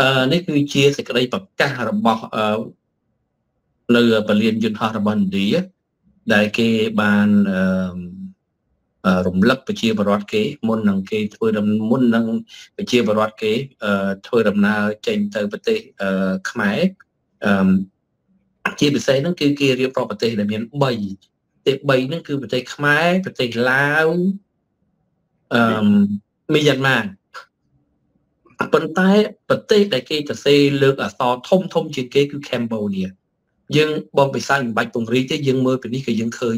អឺនេះគឺជាសេចក្តីប្រកាសរបស់អឺនៅពលានយន្តហោះរបស់ឥណ្ឌាដែលគេបានអឺរំលឹកប្រជាពលរដ្ឋគេមុននឹងគេធ្វើដំមុននឹងប្រជាពលរដ្ឋគេធ្វើដំណើរចេញទៅប្រទេសខ្មែរអឺជាពិសេសហ្នឹងគឺគេរៀបរាប់ប្រទេសដែលមាន3ប្រទេស3ហ្នឹងគឺប្រទេសខ្មែរប្រទេសឡាវអឺមីយ៉ាន់ម៉ា ប៉ុន្តែប្រទេសដែលគេទៅសេលើកអក្សរធំធំជាងគេគឺកម្ពុជាយើងបងពិសាមិនបាច់ពង្រីកទេយើងមើលពីនេះក៏យើងឃើញ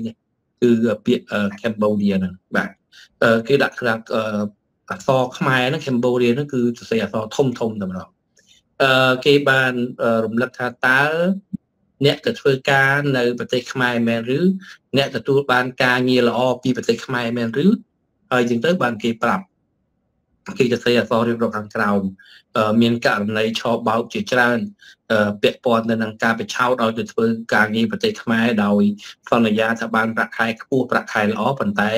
គឺពាក្យ Cambodia ហ្នឹងបាទគេដាក់ក្រាបអក្សរខ្មែរហ្នឹង Cambodia ហ្នឹងគឺសរសេរអក្សរធំធំតែម្ដងអឺគេបានរំលឹកថាតើអ្នកទៅធ្វើការនៅប្រទេសខ្មែរមែនឬអ្នកទទួលបានការងារល្អពីប្រទេសខ្មែរមែនឬហើយជាងទៅបានគេប្រាប់ គេจะសេអសររៀបរាប់ខាងក្រោមមានករណីឆោបោកជាច្រើនពាក់ព័ន្ធទៅនឹងការបញ្ឆោតឲ្យទៅធ្វើការងារប្រទេសខ្មែរដោយសន្យាថាបានប្រាក់ខែខ្ពស់ប្រាក់ខែល្អប៉ុន្តែ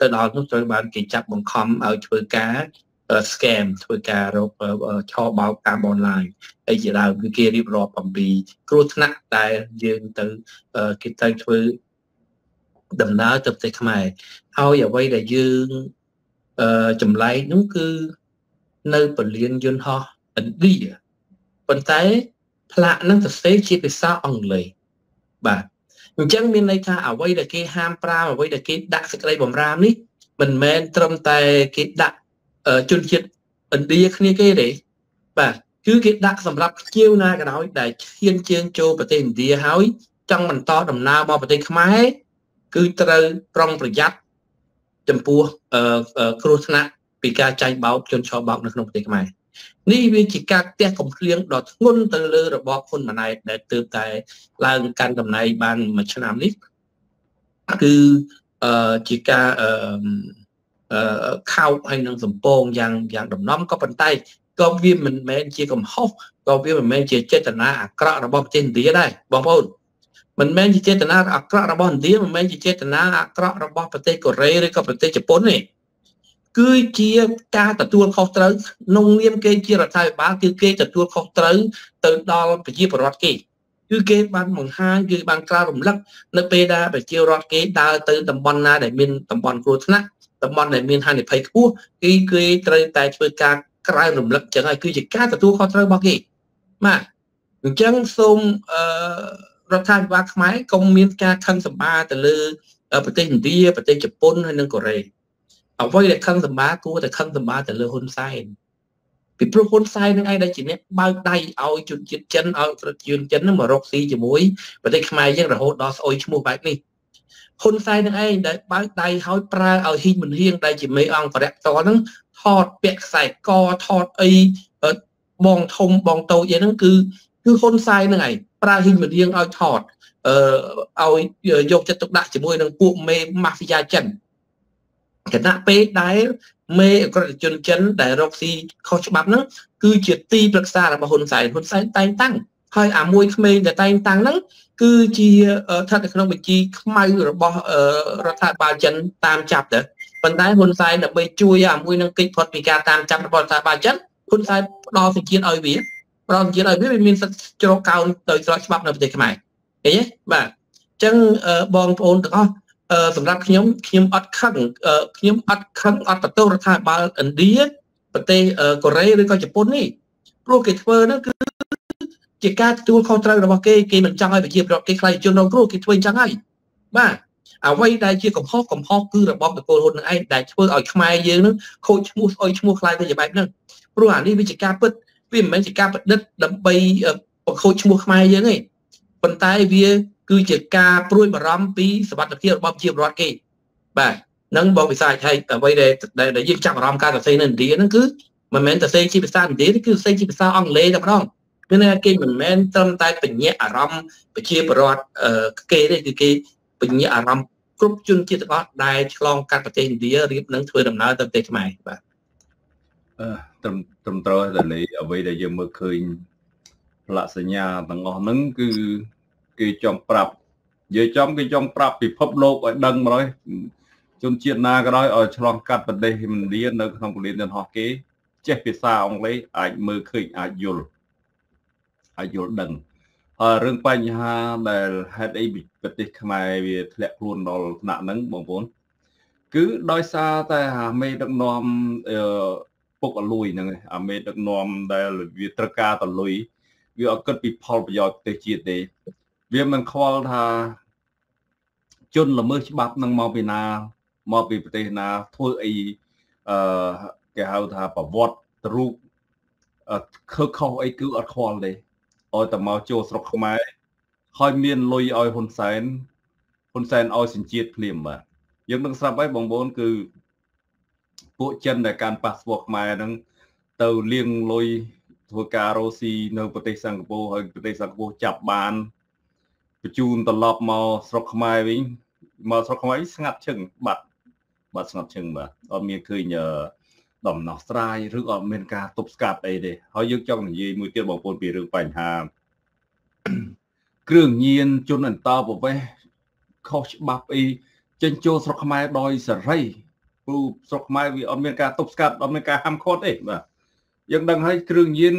ទៅដល់នោះត្រូវបានគេចាប់បង្ខំឲ្យធ្វើការ scam ធ្វើការរកឆោបោកតាមអនឡាញហើយជាដើមគឺគេរៀបរាប់អំពីគ្រោះថ្នាក់ដែលយើងទៅគេទៅធ្វើដំណើរទៅប្រទេសខ្មែរហើយអ្វីដែលយើងអឺ ចម្លែកនោះគឺនៅពលានយន្តហោះឥណ្ឌាប៉ុន្តែផ្លាកនឹងសរសេរជាភាសាអង់គ្លេសបាទអញ្ចឹងមានន័យថាអ្វីដែលគេហាមប្រាមអ្វីដែលគេដាក់សេចក្តីបំរាមនេះមិនមែនត្រឹមតែគេដាក់ជនជាតិឥណ្ឌាគ្នាគេទេបាទគឺគេដាក់សម្រាប់ភ្ញៀវណាក៏ដោយដែលឈានជើងចូលប្រទេសឥណ្ឌាហើយចង់បន្តដំណើរមកប្រទេសខ្មែរគឺត្រូវប្រុងប្រយ័ត្ន ចំពោះគ្រោះថ្នាក់ពីការចាញ់បោកជនឆោបោកនៅក្នុងប្រទេសខ្មែរនេះវាជាការផ្ទះកំភ្លៀងដ៏ធ្ងន់ទៅលើរបបហ៊ុនម៉ាណែតដែលទើបតែឡើងកាន់តំណែងបានមួយឆ្នាំនេះគឺជាការអឺខោកហើយនឹងសំពងយ៉ាងយ៉ាងដំណំក៏ប៉ុន្តែក៏វាមិនមែនជាកំហុសក៏វាមិនមែនជាចេតនាអាក្រក់របស់ប្រទេសឥណ្ឌាដែរបងប្អូន មិនមែនជាចេតនាអាក្រក់របស់ឥណ្ឌាមិនមែនជាចេតនាអាក្រក់របស់ប្រទេសកូរ៉េឬក៏ប្រទេសជប៉ុនទេគឺជាការទទួលខុសត្រូវក្នុងនាមគេជារដ្ឋាភិបាលគឺគេទទួលខុសត្រូវទៅដល់ប្រជាពលរដ្ឋគេគឺគេបានបង្ហាញគឺបានក្រាបរំលឹកនៅពេលដែលប្រជារដ្ឋគេដើរទៅតំបន់ណាដែលមានតំបន់គ្រោះថ្នាក់តំបន់ដែលមានហានិភ័យខ្ពស់គឺគេត្រូវតែធ្វើការក្រាបរំលឹកចឹងហើយគឺជាការទទួលខុសត្រូវរបស់គេបាទអញ្ចឹងសូមអឺ រដ្ឋាភិបាលខ្មែរកុំមានការខឹងសម្បាទៅលើប្រទេសឥណ្ឌាប្រទេសជប៉ុនហើយនិងកូរ៉េអ្វីដែលខឹងសម្បាគួរតែខឹងសម្បាទៅលើហ៊ុនសែនពីព្រោះហ៊ុនសែននឹងឯងដែលជាអ្នកបើកដៃឲ្យជនជាតិចិនឲ្យប្រជាជនចិននឹងមករកស៊ីជាមួយប្រទេសខ្មែរយើងរហូតដល់ស្អុយឈ្មោះបែបនេះហ៊ុនសែននឹងឯងដែលបើកដៃឲ្យប្រើឲ្យហ៊ីងមិនហៀងដែលជាមេអង្គបរិយតហ្នឹងថតពាក់ខ្សែកថតអីបងធំបងតូចអីហ្នឹងគឺ គឺហ៊ុនសែននឹងឯងប្រើហ៊ីងមិនហៀងឲ្យថតអឺឲ្យយកចិត្តទុកដាក់ជាមួយនឹងពួកមេម៉ាហ្វីយ៉ាចិនគណៈពេលដែលមេអក្រិតជនចិនដែលរកស៊ីខុសច្បាប់ហ្នឹងគឺជាទីប្រឹក្សារបស់ហ៊ុនសែនហ៊ុនសែនតែងតាំងហើយអាមួយក្មេងដែលតែងតាំងហ្នឹងគឺជាស្ថិតនៅក្នុងបញ្ជីខ្មៅរបស់រដ្ឋាភិបាលចិនតាមចាប់ទៅប៉ុន្តែហ៊ុនសែនដើម្បីជួយអាមួយនឹងកិច្ចផុតពីការតាមចាប់របស់រដ្ឋាភិបាលចិនហ៊ុនសែនផ្ដល់សេចក្ដីឲ្យវា ផ្ដល់សេចក្ដីឲ្យវាវាមានសិទ្ធិជ្រកកោនដោយស្របច្បាប់នៅប្រទេសខ្មែរឃើញទេបាទអញ្ចឹងបងប្អូនទាំងអស់សម្រាប់ខ្ញុំខ្ញុំអត់ខឹងខ្ញុំអត់ខឹងអត់បន្ទោសរដ្ឋាភិបាលឥណ្ឌាប្រទេសកូរ៉េឬក៏ជប៉ុននេះព្រោះគេធ្វើហ្នឹងគឺជាការទទួលខុសត្រូវរបស់គេគេមិនចង់ឲ្យប្រជាពលរដ្ឋគេខ្លាចជនរងគ្រោះគេធ្វើអញ្ចឹងហើយបាទអ្វីដែលជាកំហុសកំហុសគឺរបបតកូលហ៊ុននឹងឯងដែលធ្វើឲ្យខ្មែរយើងនឹងខូចឈ្មោះស្អុយឈ្មោះខ្លាយទៅជាបែបហ្នឹងព្រោះអានេះវាជាការពិត វាមិនមែនជាការប្រឌិតដើម្បីបង្ខូចឈ្មោះខ្មែរយើងទេប៉ុន្តែវាគឺជាការព្រួយបារម្ភពីសុខភាពរបស់ប្រជាពលរដ្ឋគេបាទនឹងបងវិសាចហើយអ្វីដែលដែលយើងចាប់អារម្មណ៍ការសរសេរនៅឥណ្ឌាហ្នឹងគឺមិនមែនសរសេរជាភាសាឥណ្ឌាទេគឺសរសេរជាភាសាអង់គ្លេសតែម្ដងគឺថាគេមិនមែនត្រឹមតែបញ្ញាអារម្មណ៍ប្រជាពលរដ្ឋគេទេគឺគេបញ្ញាអារម្មណ៍គ្រប់ជនជាតិទាំងអស់ដែលឆ្លងកាត់ប្រទេសឥណ្ឌារៀបនឹងធ្វើដំណើរទៅប្រទេសខ្មែរបាទអឺ ត្រឹមត្រឹមត្រូវតែលេអ្វីដែលយើងមើលឃើញផ្លាកសញ្ញាទាំងអស់ហ្នឹងគឺគេចង់ប្រាប់និយាយចំគេចង់ប្រាប់ពិភពលោកឲ្យដឹងមកហើយជនជាតិណាក៏ដោយឲ្យឆ្លងកាត់ប្រទេសឥណ្ឌានៅក្នុងពលានយន្តហោះគេចេះភាសាអង់គ្លេសអាចមើលឃើញអាចយល់អាចយល់ដឹងហើយរឿងបញ្ហាដែលហេតុអីប្រទេសខ្មែរវាធ្លាក់ខ្លួនដល់ថ្នាក់ហ្នឹងបងប្អូនគឺដោយសារតែអាមេដឹកនាំ ពុកអលួយហ្នឹងអាមេដឹកនាំដែលវាត្រូវការតលុយវាអត់គិតពីផលប្រយោជន៍ប្រទេសជាតិទេ វាមិនខ្វល់ថាជនល្មើសច្បាប់នឹងមកពីណាមកពីប្រទេសណាធ្វើអីអឺគេហៅថាប្រវត្តិរូបខើខុសអីគឺអត់ខ្វល់ទេឲ្យតែមកចូលស្រុកខ្មែរហើយមានលុយឲ្យហ៊ុនសែនហ៊ុនសែនឲ្យសញ្ជាតិភ្លាមបាទយើងនឹងស្រាប់ហើយបងប្អូនគឺ ពួកចិនដែលកាន់ប៉ាសពតខ្មែរហ្នឹងទៅលៀងលុយធ្វើការរ៉ូស៊ីនៅប្រទេសសិង្ហបុរីហើយប្រទេសសិង្ហបុរីចាប់បានបញ្ជូនត្រឡប់មកស្រុកខ្មែរវិញមកស្រុកខ្មែរស្ងាត់ឈឹងបាត់បាត់ស្ងាត់ឈឹងបាទអត់មានឃើញដំណោះស្រាយឬអត់មានការទប់ស្កាត់អីទេហើយយើងចង់និយាយមួយទៀតបងប្អូនពីរឿងបញ្ហាគ្រឿងញៀនជនអន្តរប្រវេសខុសច្បាប់អីចេញចូលស្រុកខ្មែរដោយសេរី ព្រោះស្រុកខ្មែរវាអត់មានការទប់ស្កាត់អត់មានការហាមឃាត់ទេបាទយើងដឹងហើយគ្រឿងញៀន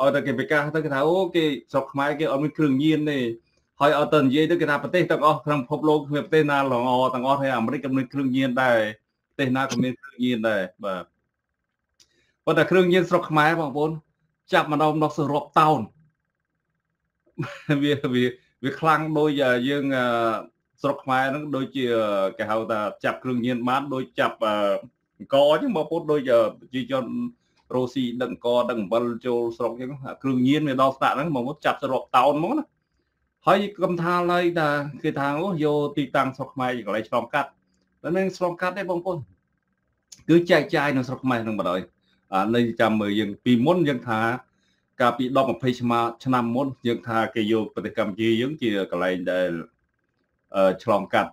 ឲ្យតែគេប្រកាសទៅគេថាអូគេស្រុកខ្មែរគេអត់មានគ្រឿងញៀនទេហើយឲ្យទៅនិយាយទៅគេថាប្រទេសទាំងអស់ក្នុងពិភពលោកគ្មានប្រទេសណាល្អទាំងអស់ហើយអាមេរិកក៏មានគ្រឿងញៀនដែរប្រទេសណាក៏មានគ្រឿងញៀនដែរបាទប៉ុន្តែគ្រឿងញៀនស្រុកខ្មែរបងប្អូនចាប់ម្ដងម្ដងសរាប់តោនវាវាវាខ្លាំងដូចយើង ស្រុកខ្មែរហ្នឹងដូចជាគេហៅថាចាប់គ្រឿងញៀនបានដូចចាប់អង្គអញ្ចឹងបងប្អូនដូចប្រជាជនរ៉ូស៊ីដឹកអង្គដឹកអំបិលចូលស្រុកអញ្ចឹងគ្រឿងញៀនវាដល់ស្នាក់ហ្នឹងបងប្អូនចាប់សរាប់តោនមកណាហើយកំថាឡើយថាគេថាអូយកទីតាំងស្រុកខ្មែរកន្លែងឆ្លងកាត់តែនឹងឆ្លងកាត់ទេបងប្អូនគឺចែកចាយនៅស្រុកខ្មែរហ្នឹងបណ្ដោយនៅចាំមើលយើងពីមុនយើងថាកាលពី10 20ឆ្នាំឆ្នាំមុនយើងថាគេយកប្រទេសកម្ពុជាយើងជាកន្លែងដែល ឆ្លងកាត់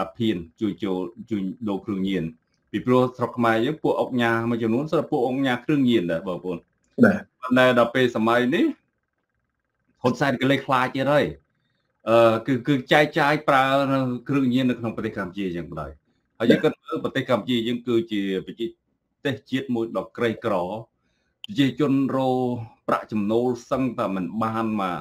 អាភៀនជួយចូលជួយដូរគ្រឿងញៀនពីព្រោះស្រុកខ្មែរយើងពួកអុកញ៉ាមួយចំនួនស្រាប់ពួកអុកញ៉ាគ្រឿងញៀនដែរបងប្អូនបាទប៉ុន្តែដល់ពេលសម័យនេះហ៊ុនសែនក៏លេចខ្លាចទៀតហើយអឺគឺគឺចែកចាយប្រើគ្រឿងញៀននៅក្នុងប្រទេសកម្ពុជាយ៉ាងបណ្ដោយហើយយើងគិតមើលប្រទេសកម្ពុជាយើងគឺជាប្រជាទេសជាតិមួយដ៏ក្រីក្រប្រជាជនរោប្រាក់ចំណូលសឹងតែមិនបានមក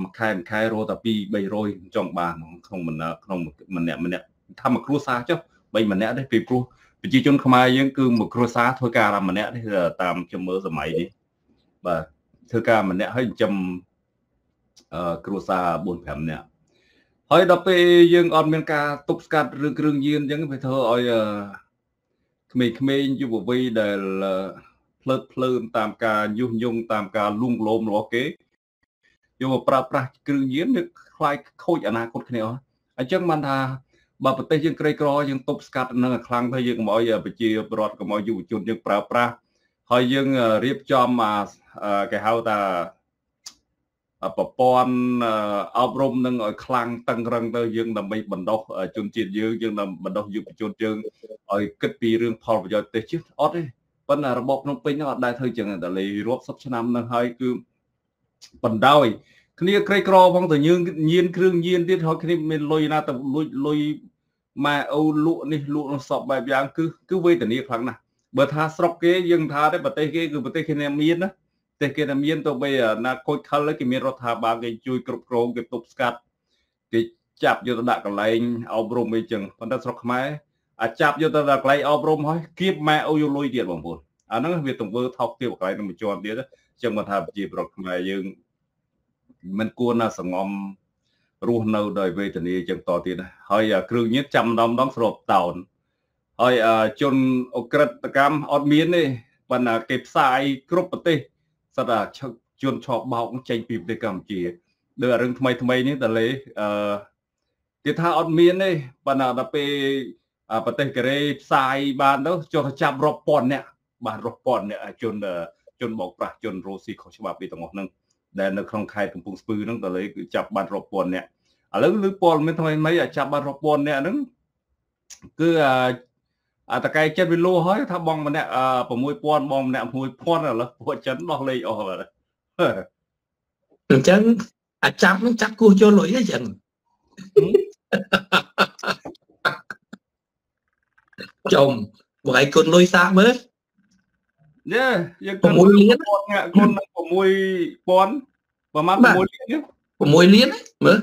មួយខែមួយខែរកតែ2 300ចង់បានក្នុងម្នាក់ក្នុងម្នាក់ម្នាក់ថាមួយគ្រួសារចុះ3ម្នាក់ទេពីព្រោះប្រជាជនខ្មែរយើងគឺមួយគ្រួសារធ្វើការម្នាក់ទេតាមខ្ញុំមើលសម័យនេះបាទធ្វើការម្នាក់ហើយចិញ្ចឹមអឺគ្រួសារ4 5នាក់ហើយដល់ពេលយើងអត់មានការទប់ស្កាត់ឬគ្រឿងញៀនអញ្ចឹងវាធ្វើឲ្យក្មេងៗយុវវ័យដែលភ្លើតភ្លើនតាមការញុះញង់តាមការលួងលោមរបស់គេ យកមកប្រើប្រាស់គ្រឿងញៀនវាខ្លាយខូចអនាគតគ្នាអស់អញ្ចឹងបានថាបើប្រទេសយើងក្រីក្រយើងទប់ស្កាត់នឹងខ្លាំងទៅយើងកុំឲ្យប្រជាពលរដ្ឋកុំឲ្យយុវជនយើងប្រើប្រាស់ហើយយើងរៀបចំគេហៅថាប្រព័ន្ធអប់រំនឹងឲ្យខ្លាំងតឹងរឹងទៅយើងដើម្បីបណ្ដុះជនជាតិយើងយើងដើម្បីបណ្ដុះយុវជនយើងឲ្យគិតពីរឿងផលប្រយោជន៍ប្រទេសជាតិអត់ទេប៉ុន្តែរបបភ្នំពេញហ្នឹងអត់ដែលធ្វើចឹងតែលេរាប់សិបឆ្នាំហ្នឹងហើយគឺ បណ្ដោយគ្នាក្រីក្រផងទៅញៀនញៀនគ្រឿងញៀនទៀតហើយគ្នាមានលុយណាទៅលួចលុយម៉ែអូលក់នេះលក់នោះសពបែបយ៉ាងគឺគឺវេទនាខ្លាំងណាស់បើថាស្រុកគេយើងថាទេប្រទេសគេគឺប្រទេសគេមានណាប្រទេសគេមានទៅបីណាខូចខលគេមានរដ្ឋាភិបាលគេជួយគ្រប់គ្រងគេទប់ស្កាត់គេចាប់យកទៅដាក់កន្លែងអប់រំអីចឹងប៉ុន្តែស្រុកខ្មែរអាចាប់យកទៅដាក់កន្លែងអប់រំហើយគៀបម៉ែអូយលុយទៀតបងប្អូនអាហ្នឹងវាទង្វើថោកទាបកន្លែងនឹងមួយជាន់ទៀត ចឹងមកថាប្រជាប្រដ្ឋខ្មែរយើងមិនគួរណាសងំរស់នៅដោយវេទនាចឹងតទៀតហើយគ្រឿងញៀនចាំម្ដងម្ដងស្របតោនហើយជនអក្រិតកម្មអត់មានទេប៉ុន្តែគេផ្សាយគ្រប់ប្រទេសសិតតែជនឆោបបោកចេញពីប្រទេសកម្ពុជាដូចរឿងថ្មីថ្មីនេះតលេអឺគេថាអត់មានទេប៉ុន្តែដល់ពេលប្រទេសកូរ៉េផ្សាយបានទៅចុះចាប់រាប់ពាន់អ្នកបានរាប់ពាន់អ្នកជន ជនបោកប្រាស់ជនរ៉ូស៊ីខុសច្បាប់ពីទាំងអស់ហ្នឹងដែលនៅក្នុងខេត្តកំពង់ស្ពឺហ្នឹងតលេគឺចាប់បានរាប់ពាន់អ្នកឥឡូវលើព័ត៌មានថ្មីថ្មីចាប់បានរាប់ពាន់អ្នកហ្នឹងគឺអាតកែចិត្តវាលោហើយថាបងម្នាក់6000បងម្នាក់1000ឥឡូវពួកចិនដោះលេខអស់បាទអញ្ចឹងអាចាប់នឹងចាប់គោះចូលលុយអញ្ចឹងចំបងឯងគុណលុយសាកមើល យ៉ាយើងគិត6លានគុណនឹង6000ប្រហែល6លាន6លានមើល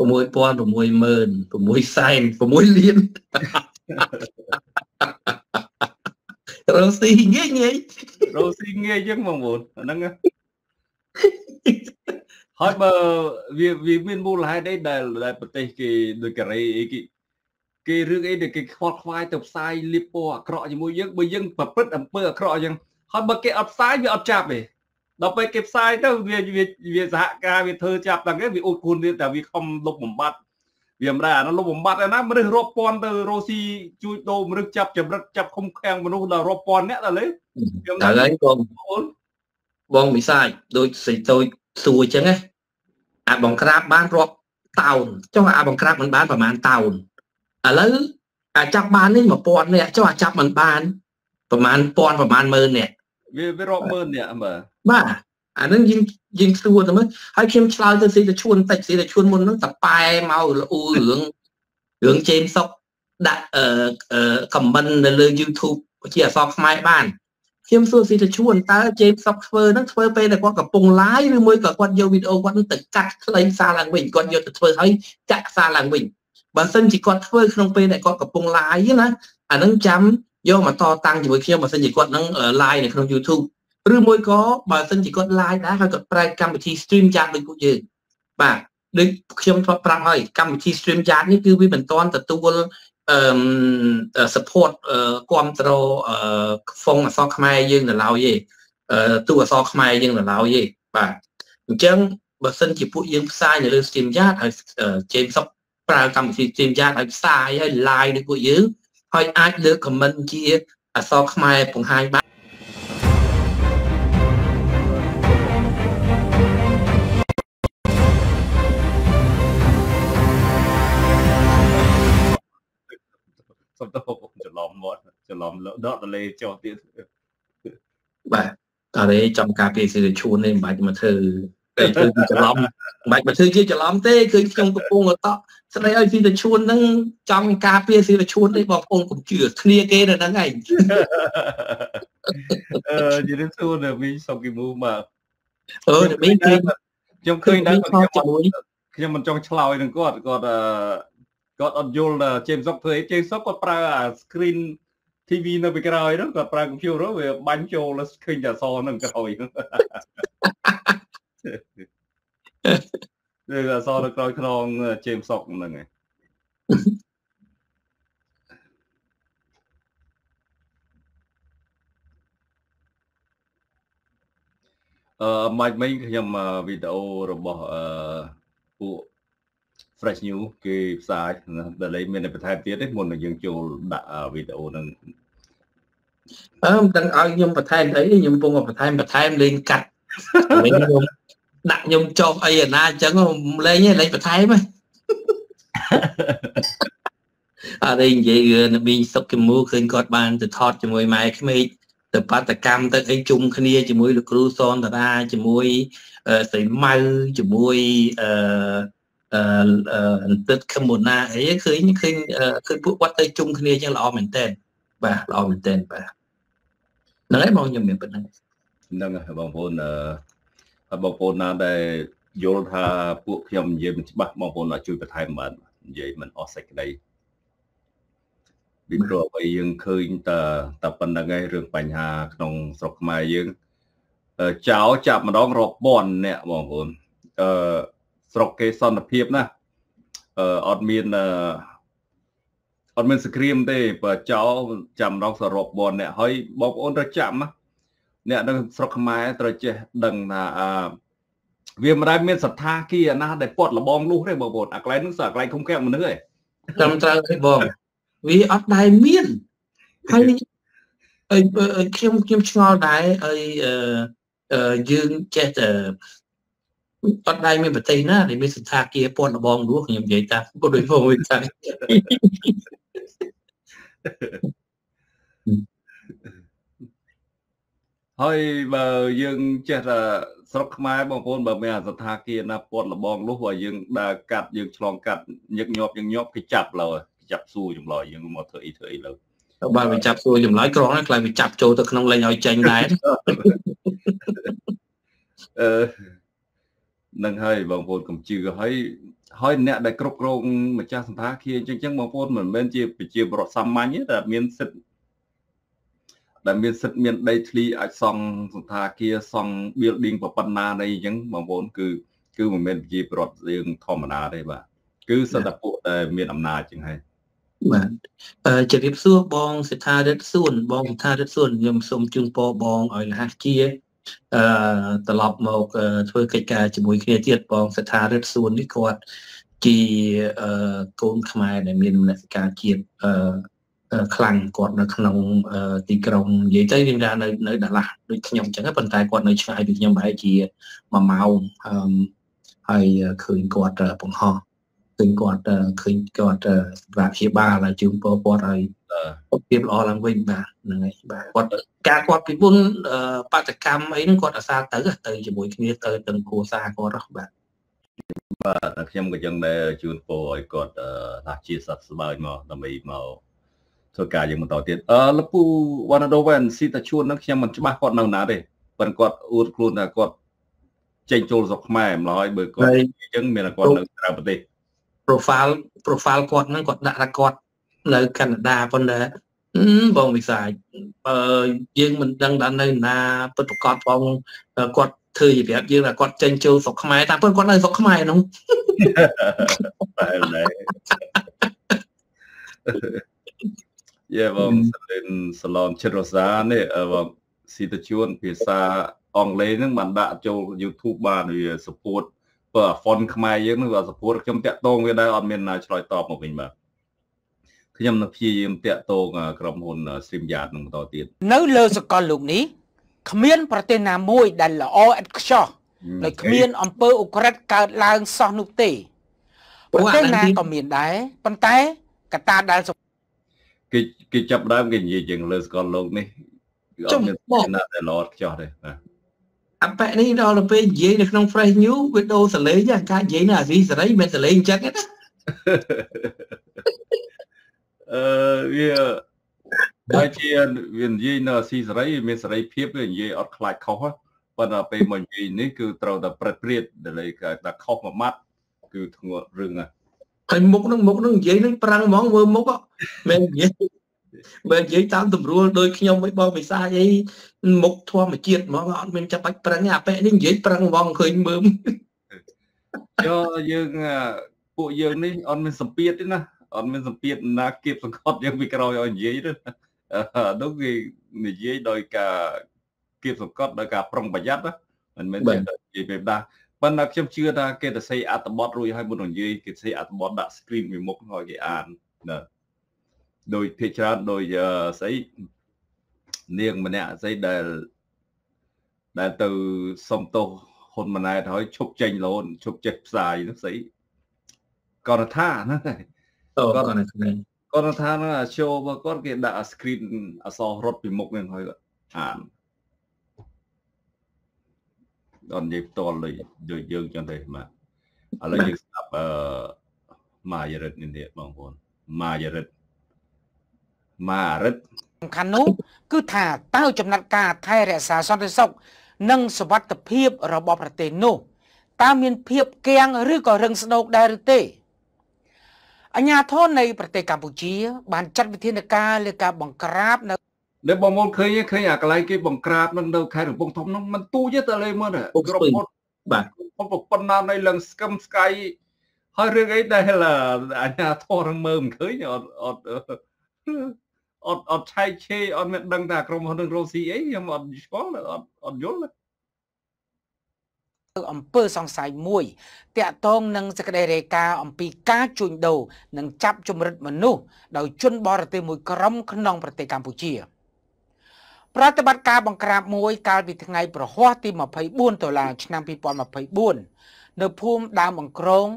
6000 60000 6សែន6លានរស់ស៊ីងាយងាយរស់ស៊ីងាយចឹងបងប្អូនអាហ្នឹងហើយបើវាវាមានមូលហេតុអីដែលដែលប្រទេសគេដូចកូរ៉េអីគេ គេរឿងអីដែលគេខ្វល់ខ្វាយទៅផ្សាយលៀបពណ៌អាក្រក់ជាមួយយើងបើយើងប្រព្រឹត្តអំពើអាក្រក់អញ្ចឹងហើយបើគេអត់ផ្សាយវាអត់ចាប់ទេដល់ពេលគេផ្សាយទៅវាវាសហការវាធ្វើចាប់ទាំងគេវាអ៊ុតខ្លួនវាតែវាខំលុបបំបត្តិវាមិនដែរអានោះលុបបំបត្តិណាមនុស្សរាប់ពាន់ទៅរស់ស៊ីជួយដូរមនុស្សចាប់ចម្រិតចាប់ឃុំឃាំងមនុស្សដល់រាប់ពាន់អ្នកដល់លេខ្ញុំហើយបងបងមិសាយដូចសេចតូចសួរអញ្ចឹងណាអាបងក្រាបបានរាប់តោនចុះអាបងក្រាបមិនបានប្រហែលតោន ឥឡូវអាចាប់បាននេះ1000នាក់ចុះអាចាប់មិនបានប្រហែល1000ប្រហែល10000នាក់វាវារាប់ម៉ឺននាក់មើលបាទអានឹងយើងយើងស្រួលទៅមើលហើយខ្ញុំឆ្លើយទៅស៊ីទៅឈួនតិចស៊ីទៅឈួនមុនហ្នឹងតប៉ែមកលូរឿងរឿងជេមសុកដាក់អឺខមមិននៅលើ YouTube ជាអក្សរខ្មែរបានខ្ញុំសួរស៊ីទៅឈួនតើជេមសុកធ្វើហ្នឹងធ្វើពេលដែលគាត់កំពុង live ឬមួយក៏គាត់យកវីដេអូគាត់ទៅកាត់ខ្លីសារឡើងវិញគាត់យកទៅធ្វើឲ្យចាក់សារឡើងវិញ បើសិនជាគាត់ធ្វើក្នុងពេលដែលគាត់កំពុង live ណាអានឹងចាំយកមកតតាំងជាមួយខ្ញុំបើសិនជាគាត់នឹង live នៅក្នុង YouTube ឬមួយក៏បើសិនជាគាត់ live ដែរហើយគាត់ប្រើកម្មវិធី stream chat ដូចពួកយើងបាទដូចខ្ញុំធ្លាប់ប្រាប់ហើយកម្មវិធី stream chat នេះគឺវាមិនទាន់ទទួលអឺ support គ្រប់គ្រងអឺហ្វុងអសរខ្មែរយើងនៅឡើយទេទូអសរខ្មែរយើងនៅឡើយទេបាទអញ្ចឹងបើសិនជាពួកយើងផ្សាយនៅលើ stream chat ហើយ James សុក ប្រើកម្មវិធី stream chat ឲ្យផ្សាយឲ្យ live ដូចពួកយើងហើយអាចលើក comment ជាអសរខ្មែរបង្ហាញបានសុំទោសច្រឡំមាត់ច្រឡំដកតលេចុះទៀតបាទតើចង់ការពារសិទ្ធិឈួននេះមិនបាច់មកធ្វើតែធ្វើច្រឡំមិនបាច់មកធ្វើជាច្រឡំទេគឺខ្ញុំកំពុងតក់ ស្ដីឲ្យស៊ីតឈួនហ្នឹងចង់ការពារស៊ីតឈួនទេបងប្អូនកុំជឿគ្នាគេនៅហ្នឹងឯងអឺនិយាយសួរនៅមីសុកគីមូមកអឺមីគឺខ្ញុំឃើញដែរខ្ញុំខ្ញុំមិនចង់ឆ្លើយនឹងគាត់គាត់អឺគាត់អត់យល់ជេមសុកធ្វើអីជេមសុកគាត់ប្រើអា screen TV នៅពីក្រោយហ្នឹងគាត់ប្រើ computer វាបាញ់ចូលឃើញតែអសហ្នឹងក្រោយ គឺអសរនៅក្រោយខ្នងជេមសុកហ្នឹងឯងអឺម៉ាច់មិញខ្ញុំវីដេអូរបស់អឺពួក Fresh News គេផ្សាយដែលមានបន្ថែមទៀតទេមុននឹងយើងចូលដាក់វីដេអូហ្នឹងអឺមិនដឹងឲ្យខ្ញុំបន្ថែមអីខ្ញុំពងបន្ថែមបន្ថែមលេងកាត់វិញខ្ញុំ ដាក់ខ្ញុំចុះអីអាណាអញ្ចឹងលេងលេងបន្ថែមហ៎អរេនិយាយនប៊ីសុកគមូឃើញគាត់បានទៅថតជាមួយម៉ែក្មេកទៅបាតកម្មទៅអីជុំគ្នាជាមួយលោកគ្រូសនតារាជាមួយស្រីម៉ៅជាមួយអឺអឺអន្តិតខមុណាអីឃើញឃើញឃើញពួកគាត់ទៅជុំគ្នាចឹងល្អមែនតើបាទល្អមែនតើបាទហ្នឹងហើយបងខ្ញុំមានប៉ុណ្ណឹងហ្នឹងហើយបងប្អូនអឺ បងប្អូនណាដែលយល់ថាពួកខ្ញុំនិយាយមិនច្បាស់បងប្អូនអាចជួយបន្ថែមបាននិយាយមិនអស់សេចក្តីពីព្រោះអ្វីយើងឃើញតែតែប៉ុណ្្នឹងឯងរឿងបញ្ហាក្នុងស្រុកខ្មែរយើងចោលចាប់ម្ដងរាប់ពាន់អ្នកបងប្អូនអឺស្រុកគេសន្តិភាពណាអឺអត់មានអឺអត់មានសង្គ្រាមទេបើចោលចាំម្ដងសរុបបនអ្នកហើយបងប្អូនត្រូវចាំណា អ្នកនៅស្រុកខ្មែរត្រូវចេះដឹងថាអឺវាមិនដែលមានសត្ថាគារណាដែលពាត់លបងលុះទេបងប្អូនអាកន្លែងនោះសើកន្លែងឃុំឃាំងមនុស្សឯងត្រឹមត្រូវទេបងវាអត់ដែលមានហើយអីខ្ញុំខ្ញុំឆ្ងល់ដែរហើយអឺយើងចេះតែអត់ដែរមានប្រទេសណាដែលមានសន្តាគារពាន់ដបងនោះខ្ញុំនិយាយតាមពុទ្ធដូចផងវិញថា ហើយបើយើងចេះថាស្រុកខ្មែរបងប្អូនបើមានសន្តាគារណាពាត់លបងនោះបើយើងដើរកាត់យើងឆ្លងកាត់ញឹកញាប់យើងញាប់គេចាប់ឡើយចាប់សួរចម្លើយយើងមកធ្វើអីធ្វើអីឡើយបើវាចាប់សួរចម្លើយក្រងខ្លាចវាចាប់ចូលទៅក្នុងលេងឲ្យចេញដែរអឺនឹងហើយបងប្អូនកុំជឿហើយហើយអ្នកដែលគ្រប់គ្រងម្ចាស់សន្តាគារអញ្ចឹងចឹងបងប្អូនមិនមែនជាប្រជាពលរដ្ឋសាមញ្ញទេតែមានសិទ្ធិ ដែលមានសិទ្ធិមានដីធ្លីអាចសង់សន្តាគារសង់ building ប៉ុណ្ណានៃអញ្ចឹងបងប្អូនគឺគឺមិនមែនប្រជាពលរដ្ឋយើងធម្មតាទេបាទគឺសិទ្ធិពួកដែលមានអំណាចចឹងហើយបាទអឺជម្រាបសួរបងសិដ្ឋារិទ្ធសួនបងសិដ្ឋារិទ្ធសួនខ្ញុំសូមជូនពរបងឲ្យលះជាអឺត្រឡប់មកធ្វើកិច្ចការជាមួយគ្នាទៀតបងសិដ្ឋារិទ្ធសួននេះគាត់ជាអឺកូនខ្មែរដែលមានមនសិការជាតិអឺ ខ្លាំងគាត់នៅក្នុងទីក្រុងនិយាយទៅយើងថានៅនៅដាឡាស់ដូចខ្ញុំអញ្ចឹងប៉ុន្តែគាត់នៅឆ្ងាយពីខ្ញុំប្រហែលជា1ម៉ោងហើយឃើញគាត់បង្ហោះឃើញគាត់ឃើញគាត់សម្រាប់ព្យាបាលហើយជូនពរគាត់ឲ្យភាពល្អឡើងវិញបាទហ្នឹងហើយបាទគាត់ការគាត់ពីមុនបដកម្មអីហ្នឹងគាត់អាសាទៅទៅជាមួយគ្នាទៅទាំងគ្រួសារគាត់បាទបាទខ្ញុំក៏យ៉ាងដែរជូនពរឲ្យគាត់ថាជាសត្វស្បើយមកដើម្បីមក ធ្វើការយើងបន្តទៀតអឺលពូវណ្ណដូវែនស៊ីតាជួនហ្នឹងខ្ញុំមិនច្បាស់គាត់នៅណាទេប៉ុន្តែគាត់អួតខ្លួនថាគាត់ចេញចូលស្រុកខ្មែរម្ល៉េះបើគាត់អញ្ចឹងមានតែគាត់នៅក្រៅប្រទេស profile profile គាត់ហ្នឹងគាត់ដាក់ថាគាត់នៅកាណាដាប៉ុន្តែបងវិសាបើយើងមិនដឹងដល់នៅណាពិតប្រកបបងគាត់ធ្វើជាប្រាប់យើងថាគាត់ចេញចូលស្រុកខ្មែរតាមពិតគាត់នៅស្រុកខ្មែរហ្នឹងបែបដែរ យេបងសិនសាឡនចិត្តរសានេះបងស៊ីតជួនភាសាអង់គ្លេសហ្នឹងបានដាក់ចូល YouTube បានវា support បើអា font ខ្មែរយើងនឹងវា support ខ្ញុំតាក់ទងវាដែរអត់មានណាឆ្លើយតបមកវិញបាទខ្ញុំនឹងព្យាយាមតាក់ទងក្រុមហ៊ុន StreamYard នឹងបន្តទៀតនៅលើសកលលោកនេះគ្មាន ប្រទេសណាមួយដែលល្អឥតខ្ចោះដោយគ្មានអំពើអ ுக ្រិតកើតឡើងសោះនោះទេប្រទេសណាក៏មានដែរប៉ុន្តែកត្តាដែល គេគេចាប់ដើមគេនិយាយជាងលើសកលលោកនេះគឺអត់មានណាដែលល្អខ្ចោះទេណាអបៈនេះដល់ទៅពេលនិយាយនៅក្នុង Fresh News វាដូរសលេងចាការនិយាយនៅអាស៊ីសេរីមិនសលេងអញ្ចឹងណាអឺវាបើជាវានិយាយនៅអាស៊ីសេរីមានសេរីភាពវានិយាយអត់ខ្លាចខុសប៉ុន្តែពេលមកនិយាយនេះគឺត្រូវតែប្រឹកព្រាតដែលថាខុសមួយម៉ាត់គឺធ្ងន់រឿងហ្នឹង ហើយមុខនឹងមុខនឹងនិយាយនឹងប្រាំងហ្មងមើលមុខមិននិយាយបើនិយាយតាមតម្រួលដោយខ្ញុំមិនបងវិសាអីមុខធម្មជាតិហ្មងអត់មានចាប់បាច់ប្រឹងអាប៉ែនេះនិយាយប្រឹងហ្មងឃើញមើលយកយើងពួកយើងនេះអត់មានសម្ពាធទេណាអត់មានសម្ពាធណាគៀបសង្កត់យើងពីក្រោយឲ្យនិយាយទេនោះគេនិយាយដោយការគៀបសង្កត់ដោយការប្រុងប្រយ័ត្នមិនមែននិយាយពេលដា ប៉ុន្តែខ្ញុំជឿថាគេទៅសេអត្ថបទរួចហើយមុននឹងនិយាយគេសេអត្ថបទដាក់ screen ពីមុខឲ្យគេអានណាដោយភាគច្រើនដោយស្អីនាងម្នាក់ស្អីដែលដែលទៅសុំទោសហ៊ុនម៉ាណែតហើយឈប់ចេញលោនឈប់ចេះផ្សាយនោះស្អីគាត់ថាហ្នឹងហើយគាត់គាត់គាត់ថាហ្នឹងអា show របស់គាត់គេដាក់ screen អសររត់ពីមុខហ្នឹងហើយអាន ដល់និយាយផ្ទាល់ដូចដូចយើងចឹងទេបាទឥឡូវយើងស្ដាប់អឺម៉ាយរិទ្ធនេះបងប្អូនម៉ាយរិទ្ធម៉ារិទ្ធសំខាន់នោះគឺថាតើចំណាត់ការថែរក្សាសន្តិសុខនិងសวัสดิភាពរបស់ប្រទេសនោះតើមានភាពគៀងឬក៏រឹងស្ដោកដែរឬទេអញ្ញាធននៃប្រទេសកម្ពុជា បានចាត់វិធានការលើការបង្ក្រាបនៅ នៅបងប្អូនឃើញឃើញអាកន្លែងគេបង្ក្រាបនឹងនៅខេត្តកំពង់ធំនោះมันទូចទេលេមើលក្រុមហ៊ុនបាទប៉ុណ្ណានៃលឹងស្កឹមស្កៃហើយរឿងអីដែលអញ្ញាធននឹងមើលមិនឃើញអត់អត់អត់អត់ឆែកឆេអត់មានដឹងថាក្រុមហ៊ុននឹងរស់ស៊ីអីខ្ញុំអត់ស្គាល់អត់អត់យល់អំពើសង្ស័យមួយតាក់ទងនឹងសេចក្តីរាយការណ៍អំពីការជួញដូរនិងចាប់ជំរិតមនុស្សដោយជនបរទេសមួយក្រុមក្នុងប្រទេសកម្ពុជា ប្រតិបត្តិការបង្ក្រាបមួយកាលពីថ្ងៃប្រហ័សទី24ដុល្លារឆ្នាំ2024នៅភូមិដើមអង្គរង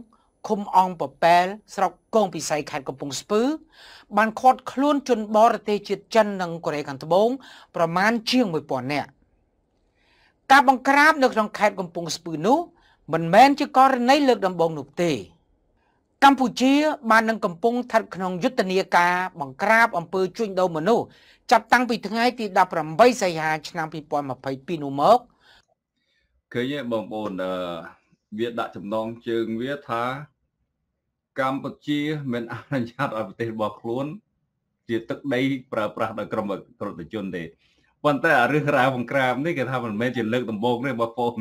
ឃុំអង្គពពែលស្រុកកងពិសីខេត្តកំពង់ស្ពឺ បានឃាត់ខ្លួនជនបរទេសជាតិចិននិងកូរ៉េខាងត្បូងប្រមាណជាង1000នាក់ការបង្ក្រាបនៅក្នុងខេត្តកំពង់ស្ពឺនោះមិនមែនជាករណីលើកដំបូងនោះទេ កម្ពុជាបាននឹងកំពុងស្ថិតក្នុងយុទ្ធនាការបង្ក្រាបអំពើជួញដូរមនុស្សចាប់តាំងពីថ្ងៃទី18សីហាឆ្នាំ2022នោះមកឃើញទេបងប្អូនអឺវាដាក់ចំណងជើងវាថាកម្ពុជាមិនអនុញ្ញាតឲ្យប្រទេសរបស់ខ្លួន ជាទឹកដីប្រើប្រាស់ដោយក្រុមក្រតជនទេប៉ុន្តែអារឿងរ៉ាវបង្ក្រាបនេះគេថាមិនមែនជាលើកដំបូងទេបងប្អូន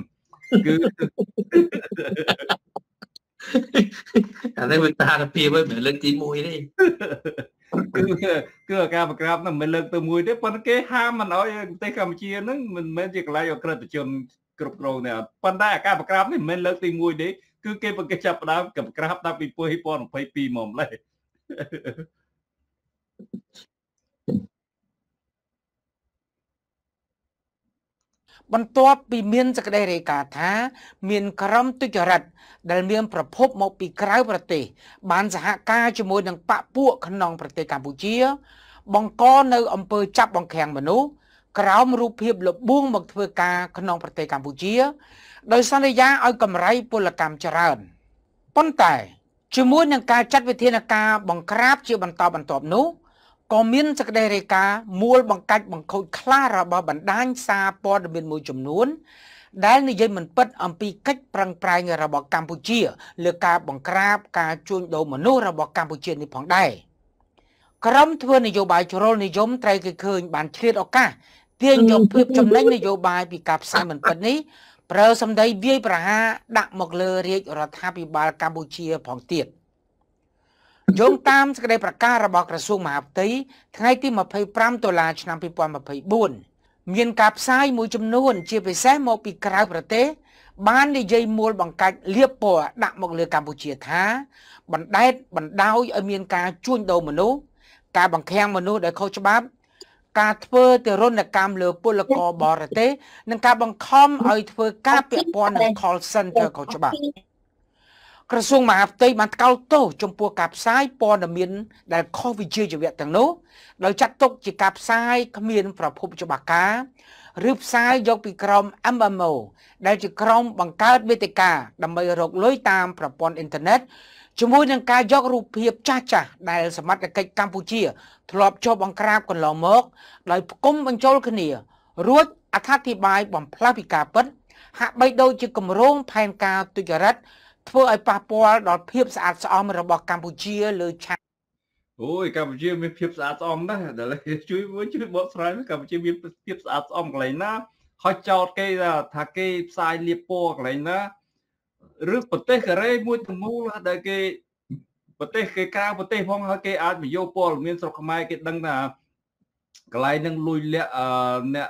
គឺ អានេះវាស្ថានភាពវិញមិនលើកទី1ទេគឺគឺការបង្ក្រាបហ្នឹងមិនលើកទៅមួយទេប៉ុន្តែគេហាមមិនអោយប្រទេសកម្ពុជាហ្នឹងមិនមែនជាកន្លែងអក្រិតជនគ្រប់គ្រងទេប៉ុន្តែការបង្ក្រាបនេះមិនមែនលើកទី1ទេគឺគេបង្កចាប់ផ្ដើមកំក្រាបដល់ពី2022មកម្លេះ បន្ទាប់ពីមានសេចក្តីរាយការណ៍ថា មានក្រុមទុច្ចរិតដែលមានប្រភពមកពីក្រៅប្រទេស បានសហការជាមួយនឹងបពពួកក្នុងប្រទេសកម្ពុជា បង្កនៅអំពើចាប់បង្ខាំងមនុស្សក្រោមរូបភាពលបួងមកធ្វើការក្នុងប្រទេសកម្ពុជា ដោយសន្យាឲ្យកម្រៃពលកម្មច្រើនប៉ុន្តែជាមួយនឹងការចាត់វិធានការបង្ក្រាបជាបន្តបន្ទាប់នោះ ក៏មានសេចក្តីរាយការណ៍មូលបង្កាច់បង្ខូចខ្លះរបស់បណ្ដាញសារព័ត៌មានមួយចំនួន ដែលនិយាយមិនពិតអំពីកិច្ចប្រឹងប្រែងរបស់កម្ពុជាលើការបង្ក្រាបការជួញដូរមនុស្សរបស់កម្ពុជានេះផងដែរក្រុមធ្វើនយោបាយជ្រុលនិយមត្រូវគេឃើញបានឆ្លៀតឱកាសទាញយកភាពចំណេញនយោបាយពីការផ្សាយមិនពិតនេះប្រើសម្ដីវាយប្រហារដាក់មកលើរាជរដ្ឋាភិបាលកម្ពុជាផងទៀត យោងតាមសេចក្តីប្រកាសរបស់ក្រសួងមហាផ្ទៃថ្ងៃទី25ដុល្លារឆ្នាំ2024មានការផ្សាយមួយចំនួន ជាពិសេសមកពីក្រៅប្រទេស បាននិយាយមូលបង្កាច់លៀបពណ៌ដាក់មកលើកម្ពុជាថា បណ្ដេតបណ្ដោយឲ្យមានការជួញដូរមនុស្សការបង្ខាំងមនុស្សដែលខុសច្បាប់ការធ្វើទរណកម្មលើពលករបរទេសនិងការបង្ខំឲ្យធ្វើការពាក់ព័ន្ធនឹង call center ខុសច្បាប់ ក្រសួងមហាផ្ទៃបានថ្កោលទោសចំពោះការផ្សាយព័ត៌មានដែលខុសវិជ្ជាជីវៈទាំងនោះដោយចាត់ទុកជាការផ្សាយគ្មានប្រភពច្បាស់ការឬផ្សាយយកពីក្រុម MMO ដែលជាក្រុមបង្កើតវេទិកាដើម្បីរកលុយតាមប្រព័ន្ធអ៊ីនធឺណិតជាមួយនឹងការយករូបភាពចាស់ចាស់ដែលសមត្ថកិច្ចកម្ពុជា ធ្លាប់ចុះបង្ក្រាបកន្លងមកដោយផ្គុំបញ្ចូលគ្នារួចអត្ថាធិប្បាយបំផ្លាស់ពីការពិតហាក់បីដូចជាគម្រោងផែនការទុច្ចរិត ធ្វើឲ្យប៉ះពាល់ដល់ភាពស្អាតស្អំរបស់កម្ពុជាលើឆាកអូយកម្ពុជាមានភាពស្អាតស្អំណាស់ដល់ជួយមួយជួយបកស្រាយកម្ពុជាមានភាពស្អាតស្អំកន្លែងណាហើយចោតគេថាគេផ្សាយលៀបពណ៌កន្លែងណាឬប្រទេសកូរ៉េមួយទាំងមូលដែលគេប្រទេសគេក្រៅប្រទេសផងហើយគេអាចមកយកព័ត៌មានស្រុកខ្មែរគេដឹងថាកន្លែងនឹងលួយលាក់អ្នក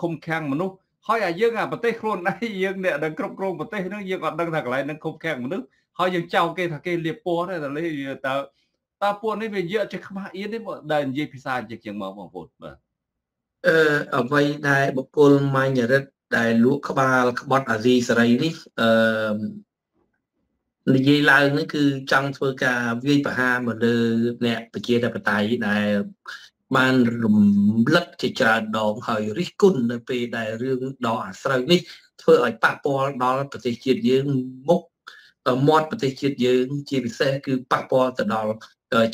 ឃុំឃាំងមនុស្ស ហើយអាយើងអាប្រទេសខ្លួនឯងយើងអ្នកដឹងគ្រប់គ្រងប្រទេសហ្នឹងយើងអត់ដឹងថាកន្លែងហ្នឹងឃុំឃាំងមនុស្សហើយយើងចោទគេថាគេលៀបពណ៌ដែរតើតើតើពួកនេះវាយកចេះខ្មាស់អៀនទេដែលនិយាយភាសាជាជាងមកបងប្អូនបាទអឺអ្វីដែលបុគ្គលម៉ាញ់រិទ្ធដែលលក់ក្បាលក្បត់អាស៊ីសេរីនេះអឺនិយាយឡើងនេះគឺចង់ធ្វើការវាយប្រហារមកលើអ្នកប្រជាធិបតេយ្យដែល បានរំលឹកជាច្រើនដងហើយរិះគន់នៅពេលដែលរឿងដ៏អាស្រូវនេះធ្វើឲ្យប៉ះពាល់ដល់ប្រទេសជាតិយើងមុខមាត់ប្រទេសជាតិយើងជាពិសេសគឺប៉ះពាល់ទៅដល់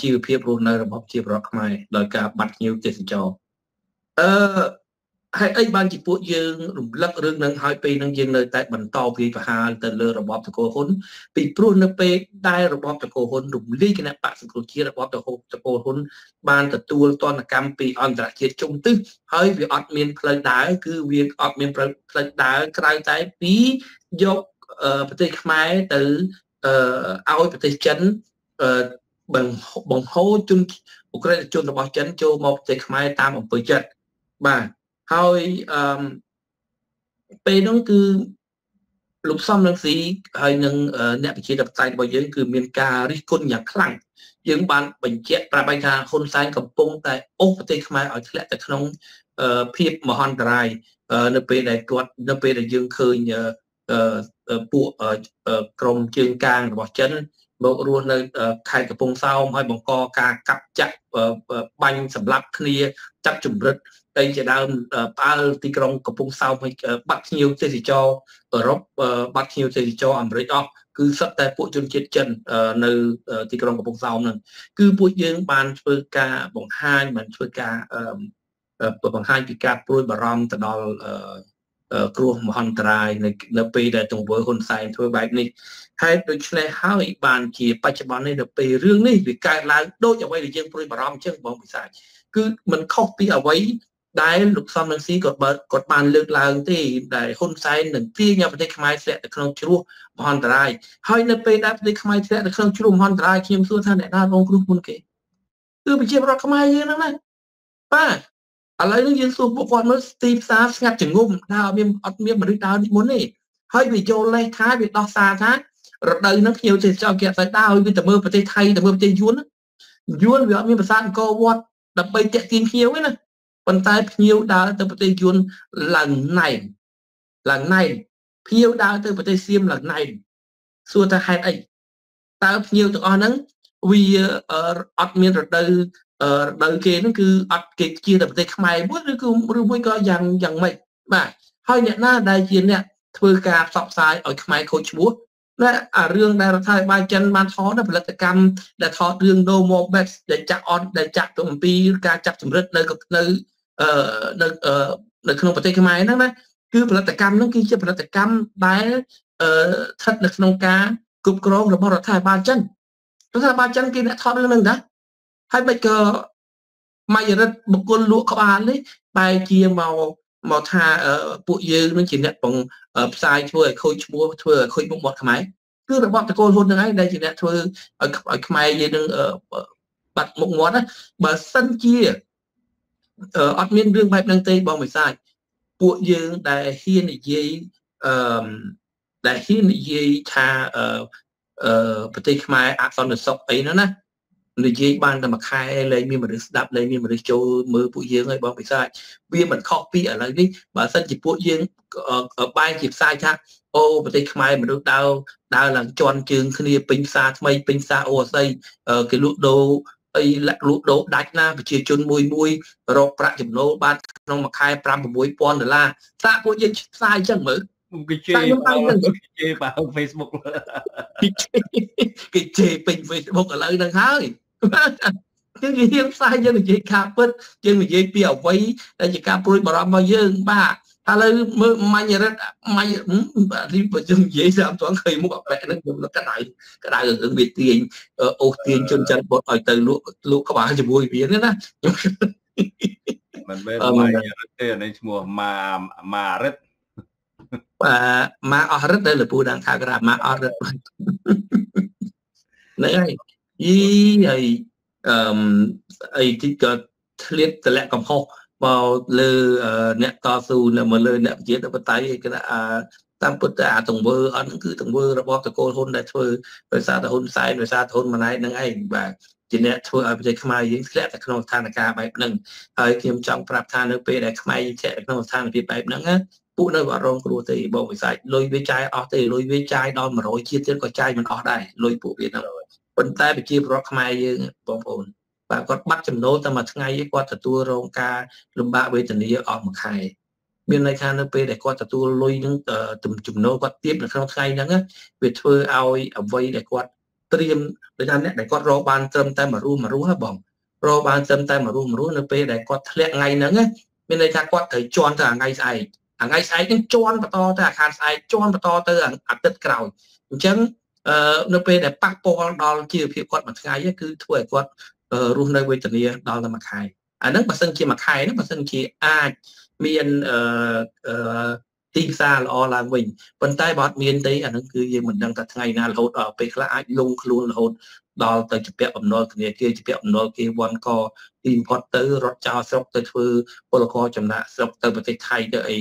ជីវភាពរស់នៅរបស់ជាប្រវត្តិខ្មែរដោយការបាត់ភ្ញៀវទេសចរអឺ ហើយអីបានជាពួកយើងរំលឹករឿងនឹងហើយពេលនឹងយើងនៅតែបន្តវាយប្រហារទៅលើរបបតកោហ៊ុនពីព្រោះនៅពេលដែលរបបតកោហ៊ុនរំលាយគណៈបកសង្គ្រោះជាតិរបបតកោតកោហ៊ុនបានទទួលទណ្ឌកម្មពីអន្តរជាតិជុំទិសហើយវាអត់មានផ្លូវដើរគឺវាអត់មានផ្លូវដើរក្រៅតែពីយកប្រទេសខ្មែរទៅឲ្យប្រទេសចិនបង្ហូរជនអ ுக ្រិតជនរបស់ចិនចូលមកប្រទេសខ្មែរតាមអំពើចិត្តបាទ ហើយអឺពេលនោះគឺលោកសំរងស៊ីហើយនឹងអ្នកវិជាតបតៃរបស់យើងគឺមានការរិះគន់យ៉ាងខ្លាំងយើងបានបញ្ជាក់ប្រាប់ឲ្យថាហ៊ុនសែនកំពុងតែអូសប្រទេសខ្មែរឲ្យធ្លាក់ទៅក្នុងភាពមហន្តរាយនៅពេលដែលគាត់នៅពេលដែលយើងឃើញពួកក្រមជើងកាងរបស់ចិនមករស់នៅខេត្តកំពង់សោមហើយបង្កការកាប់ចាក់បាញ់សម្លាប់គ្នាចាប់ជំរិត ដីជាដើមផ្អើលទីក្រុងកំពង់សោមឲ្យបាត់ភ្ញៀវទេសចរអឺរ៉ុបបាត់ភ្ញៀវទេសចរអាមេរិកអស់គឺសិតតែពួកជនជាតិចិននៅទីក្រុងកំពង់សោមហ្នឹងគឺពួកយើងបានធ្វើការបង្ហាញបានធ្វើការបង្ហាញពីការព្រួយបារម្ភទៅដល់គ្រោះមហន្តរាយនៅនៅពេលដែលទង្វើហ៊ុនសែនធ្វើបែបនេះហេតុដូច្នេះហើយបានជាបច្ចុប្បន្ននេះនៅពេលរឿងនេះវាកើតឡើងដូចអ្វីដែលយើងព្រួយបារម្ភអញ្ចឹងបងពិសាចគឺมันខុសពីអ្វី ដែលលោកសំរងស៊ីក៏បើគាត់បានលើកឡើងទេដែលហ៊ុនសែននឹងទាញប្រទេសខ្មែរធ្លាក់ទៅក្នុងជ្រោះមហន្តរាយហើយនៅពេលដែលប្រទេសខ្មែរធ្លាក់ទៅក្នុងជ្រោះមហន្តរាយខ្ញុំសួរថាអ្នកណារងគ្រោះមុនគេគឺប្រជាពលរដ្ឋខ្មែរយើងហ្នឹងណាបាទឥឡូវនេះយើងសួរពួកគាត់មើលទីផ្សារស្ងាត់ចងំថាអត់មានអត់មានមនុស្សដើរនេះមុនទេហើយវាចូលលេខថាវាដោះសារថារដូវហ្នឹងភ្ញៀវទេសចរគេអត់ទៅដើរហើយវាទៅមើលប្រទេសថៃទៅមើលប្រទេសយួនយួនវាអត់មានប្រាសាទអង្គរវត្តដើម្បីតាក់ទាញភ្ញៀវទេណា ប៉ុន្តែភ្ញៀវដើរទៅប្រទេសយួនឡើងណែនឡើងណែនភ្ញៀវដើរទៅប្រទេសសៀមឡើងណែនសួរថាហេតុអីតើភ្ញៀវទាំងអស់ហ្នឹងវាអត់មានរដូវរដូវគេហ្នឹងគឺអត់គេជាតែប្រទេសខ្មែរមួយឬគឺឬមួយក៏យ៉ាងយ៉ាងម៉េចបាទហើយអ្នកណាដែលជាអ្នកធ្វើការផ្សព្វផ្សាយឲ្យខ្មែរខូចឈ្មោះណាអារឿងដែលរដ្ឋាភិបាលចិនបានថតផលិតកម្មដែលថតរឿង No More Bets ដែលចាក់អត់ដែលចាក់ទៅអំពីការចាប់ចម្រិតនៅនៅអឺ នៅនៅក្នុងប្រទេសខ្មែរហ្នឹងណាគឺផលិតកម្មហ្នឹងគឺជាផលិតកម្មដែលអឺស្ថិតនៅក្នុងការគ្រប់គ្រងរបស់រដ្ឋាភិបាលចិនរដ្ឋាភិបាលចិនគេអ្នកថតរឿងហ្នឹងណាហើយមិនក៏មយរិទ្ធបុគ្គលលក់ក្បាលនេះបែរជាមកមកថាពួកយើងនឹងជាអ្នកបង្ផ្សាយធ្វើឲ្យខូចឈ្មោះធ្វើឲ្យខូចមុខមាត់ខ្មែរគឺរបបតកូលហ៊ុនហ្នឹងឯងដែលជាអ្នកធ្វើឲ្យឲ្យខ្មែរយើងនឹងបាត់មុខមាត់ណាបើសិនជា អត់មានរឿងបែបហ្នឹងទេបងវិសាចពួកយើងដែលហ៊ាននិយាយអឺដែលហ៊ាននិយាយថាអឺប្រទេសខ្មែរអសន្តិសុខអីហ្នឹងណានិយាយបានតែមួយខែលែងមានមនុស្សស្ដាប់លែងមានមនុស្សចូលមើលពួកយើងហើយបងពិសាចវាមិនខុសពីឥឡូវនេះបើសិនជាពួកយើងបែរជាផ្សាយថាអូប្រទេសខ្មែរមនុស្សដើរដើរឡើងជន់ជើងគ្នាពេញផ្សារថ្មីពេញផ្សារអូអស័យគេលក់ដូរ អីលក់ដូរដាច់ណាប្រជាជនមួយមួយរកប្រាក់ចំណូលបានក្នុងមួយខែ5 6000ដុល្លារសាក់ពួកយើងផ្សាយអញ្ចឹងមើលគេជេរគេជេរបើ Facebook គេជេរពេញ Facebook ឥឡូវហ្នឹងហើយយើងនិយាយផ្សាយយើងនិយាយការពិតយើងនិយាយពីអ្វីដែលជាការព្រួយបារម្ភរបស់យើងបាទ ឥឡូវមើលមាញ់រិទ្ធមាញ់រីបើយើងនិយាយស្រាប់ត្រង់ឃើញមុខអបែកហ្នឹងខ្ញុំនៅកដៅកដៅរឿងវាទាញអូសទាញជនចិនបុតឲ្យទៅលក់លក់ក្បាលជាមួយវានេះណាខ្ញុំមិនមែនមាញ់រិទ្ធទេអានេះឈ្មោះម៉ាម៉ារិទ្ធបាទម៉ាអស់រិទ្ធដែលលពូ đang ថាក្រាម៉ាអស់រិទ្ធហ្នឹងហើយយីហើយអឺអីទីក៏ឆ្លៀតតម្លាក់កំហុស មកលើអ្នកតស៊ូនៅមកលើអ្នកប្រជាធិបតេយ្យគេថាតាមពុទ្ធអាទង្វើអត់ហ្នឹងគឺទង្វើរបស់តកូលហ៊ុនដែលធ្វើដោយសារតែហ៊ុនសែនដោយសារតែហ៊ុនម៉ាណែតនឹងឯងបាទជាអ្នកធ្វើឲ្យប្រទេសខ្មែរយើងធ្លាក់ទៅក្នុងស្ថានភាពបែបហ្នឹងហើយខ្ញុំចង់ប្រាប់ថានៅពេលដែលខ្មែរយើងធ្លាក់ទៅក្នុងស្ថានភាពបែបហ្នឹងពួកនៅអត់រងគ្រោះទេបងវិសាចលុយវាចាយអស់ទេលុយវាចាយដល់100ជាតិទៀតក៏ចាយមិនអស់ដែរលុយពួកវាហ្នឹងប៉ុន្តែប្រជាពលរដ្ឋខ្មែរយើងបងប្អូន បាទគាត់បាត់ចំណូលតែមួយថ្ងៃគាត់ទទួលរងការលំបាកវេទនាអស់មួយខែមានន័យថានៅពេលដែលគាត់ទទួលលុយនឹងចំណូលគាត់ទៀបនៅក្នុងថ្ងៃហ្នឹងវាធ្វើឲ្យអ្វីដែលគាត់ត្រៀមដូចថាអ្នកដែលគាត់រកបានត្រឹមតែមួយរស់មួយរស់ហ៎បងរកបានត្រឹមតែមួយរស់មួយរស់នៅពេលដែលគាត់ធ្លាក់ថ្ងៃហ្នឹងមានន័យថាគាត់ត្រូវជន់ទៅថ្ងៃស្អែកថ្ងៃស្អែកហ្នឹងជន់បន្តទៅអាខានស្អែកជន់បន្តទៅអាទិត្យក្រោយអញ្ចឹងអឺនៅពេលដែលប៉ះពាល់ដល់ជីវភាពគាត់មួយថ្ងៃគឺធ្វើឲ្យគាត់ រស់នៅវេទនាដល់តែមួយខែអាហ្នឹងបើសិនជាមួយខែហ្នឹងបើសិនជាអាចមានអឺទីផ្សារល្អឡើងវិញប៉ុន្តែបើអត់មានទេអានឹងគឺយើងមិនដឹងថាថ្ងៃណារហូតដល់ពេលខ្លះអាចលងខ្លួនរហូតដល់ទៅជាពាក់បំណុលធនាគារជាពាក់បំណុលគេវាន់កទីបំផុតទៅរត់ចោលស្រុកទៅធ្វើពលករចំណាក់ស្រុកទៅប្រទេសថៃទៅអី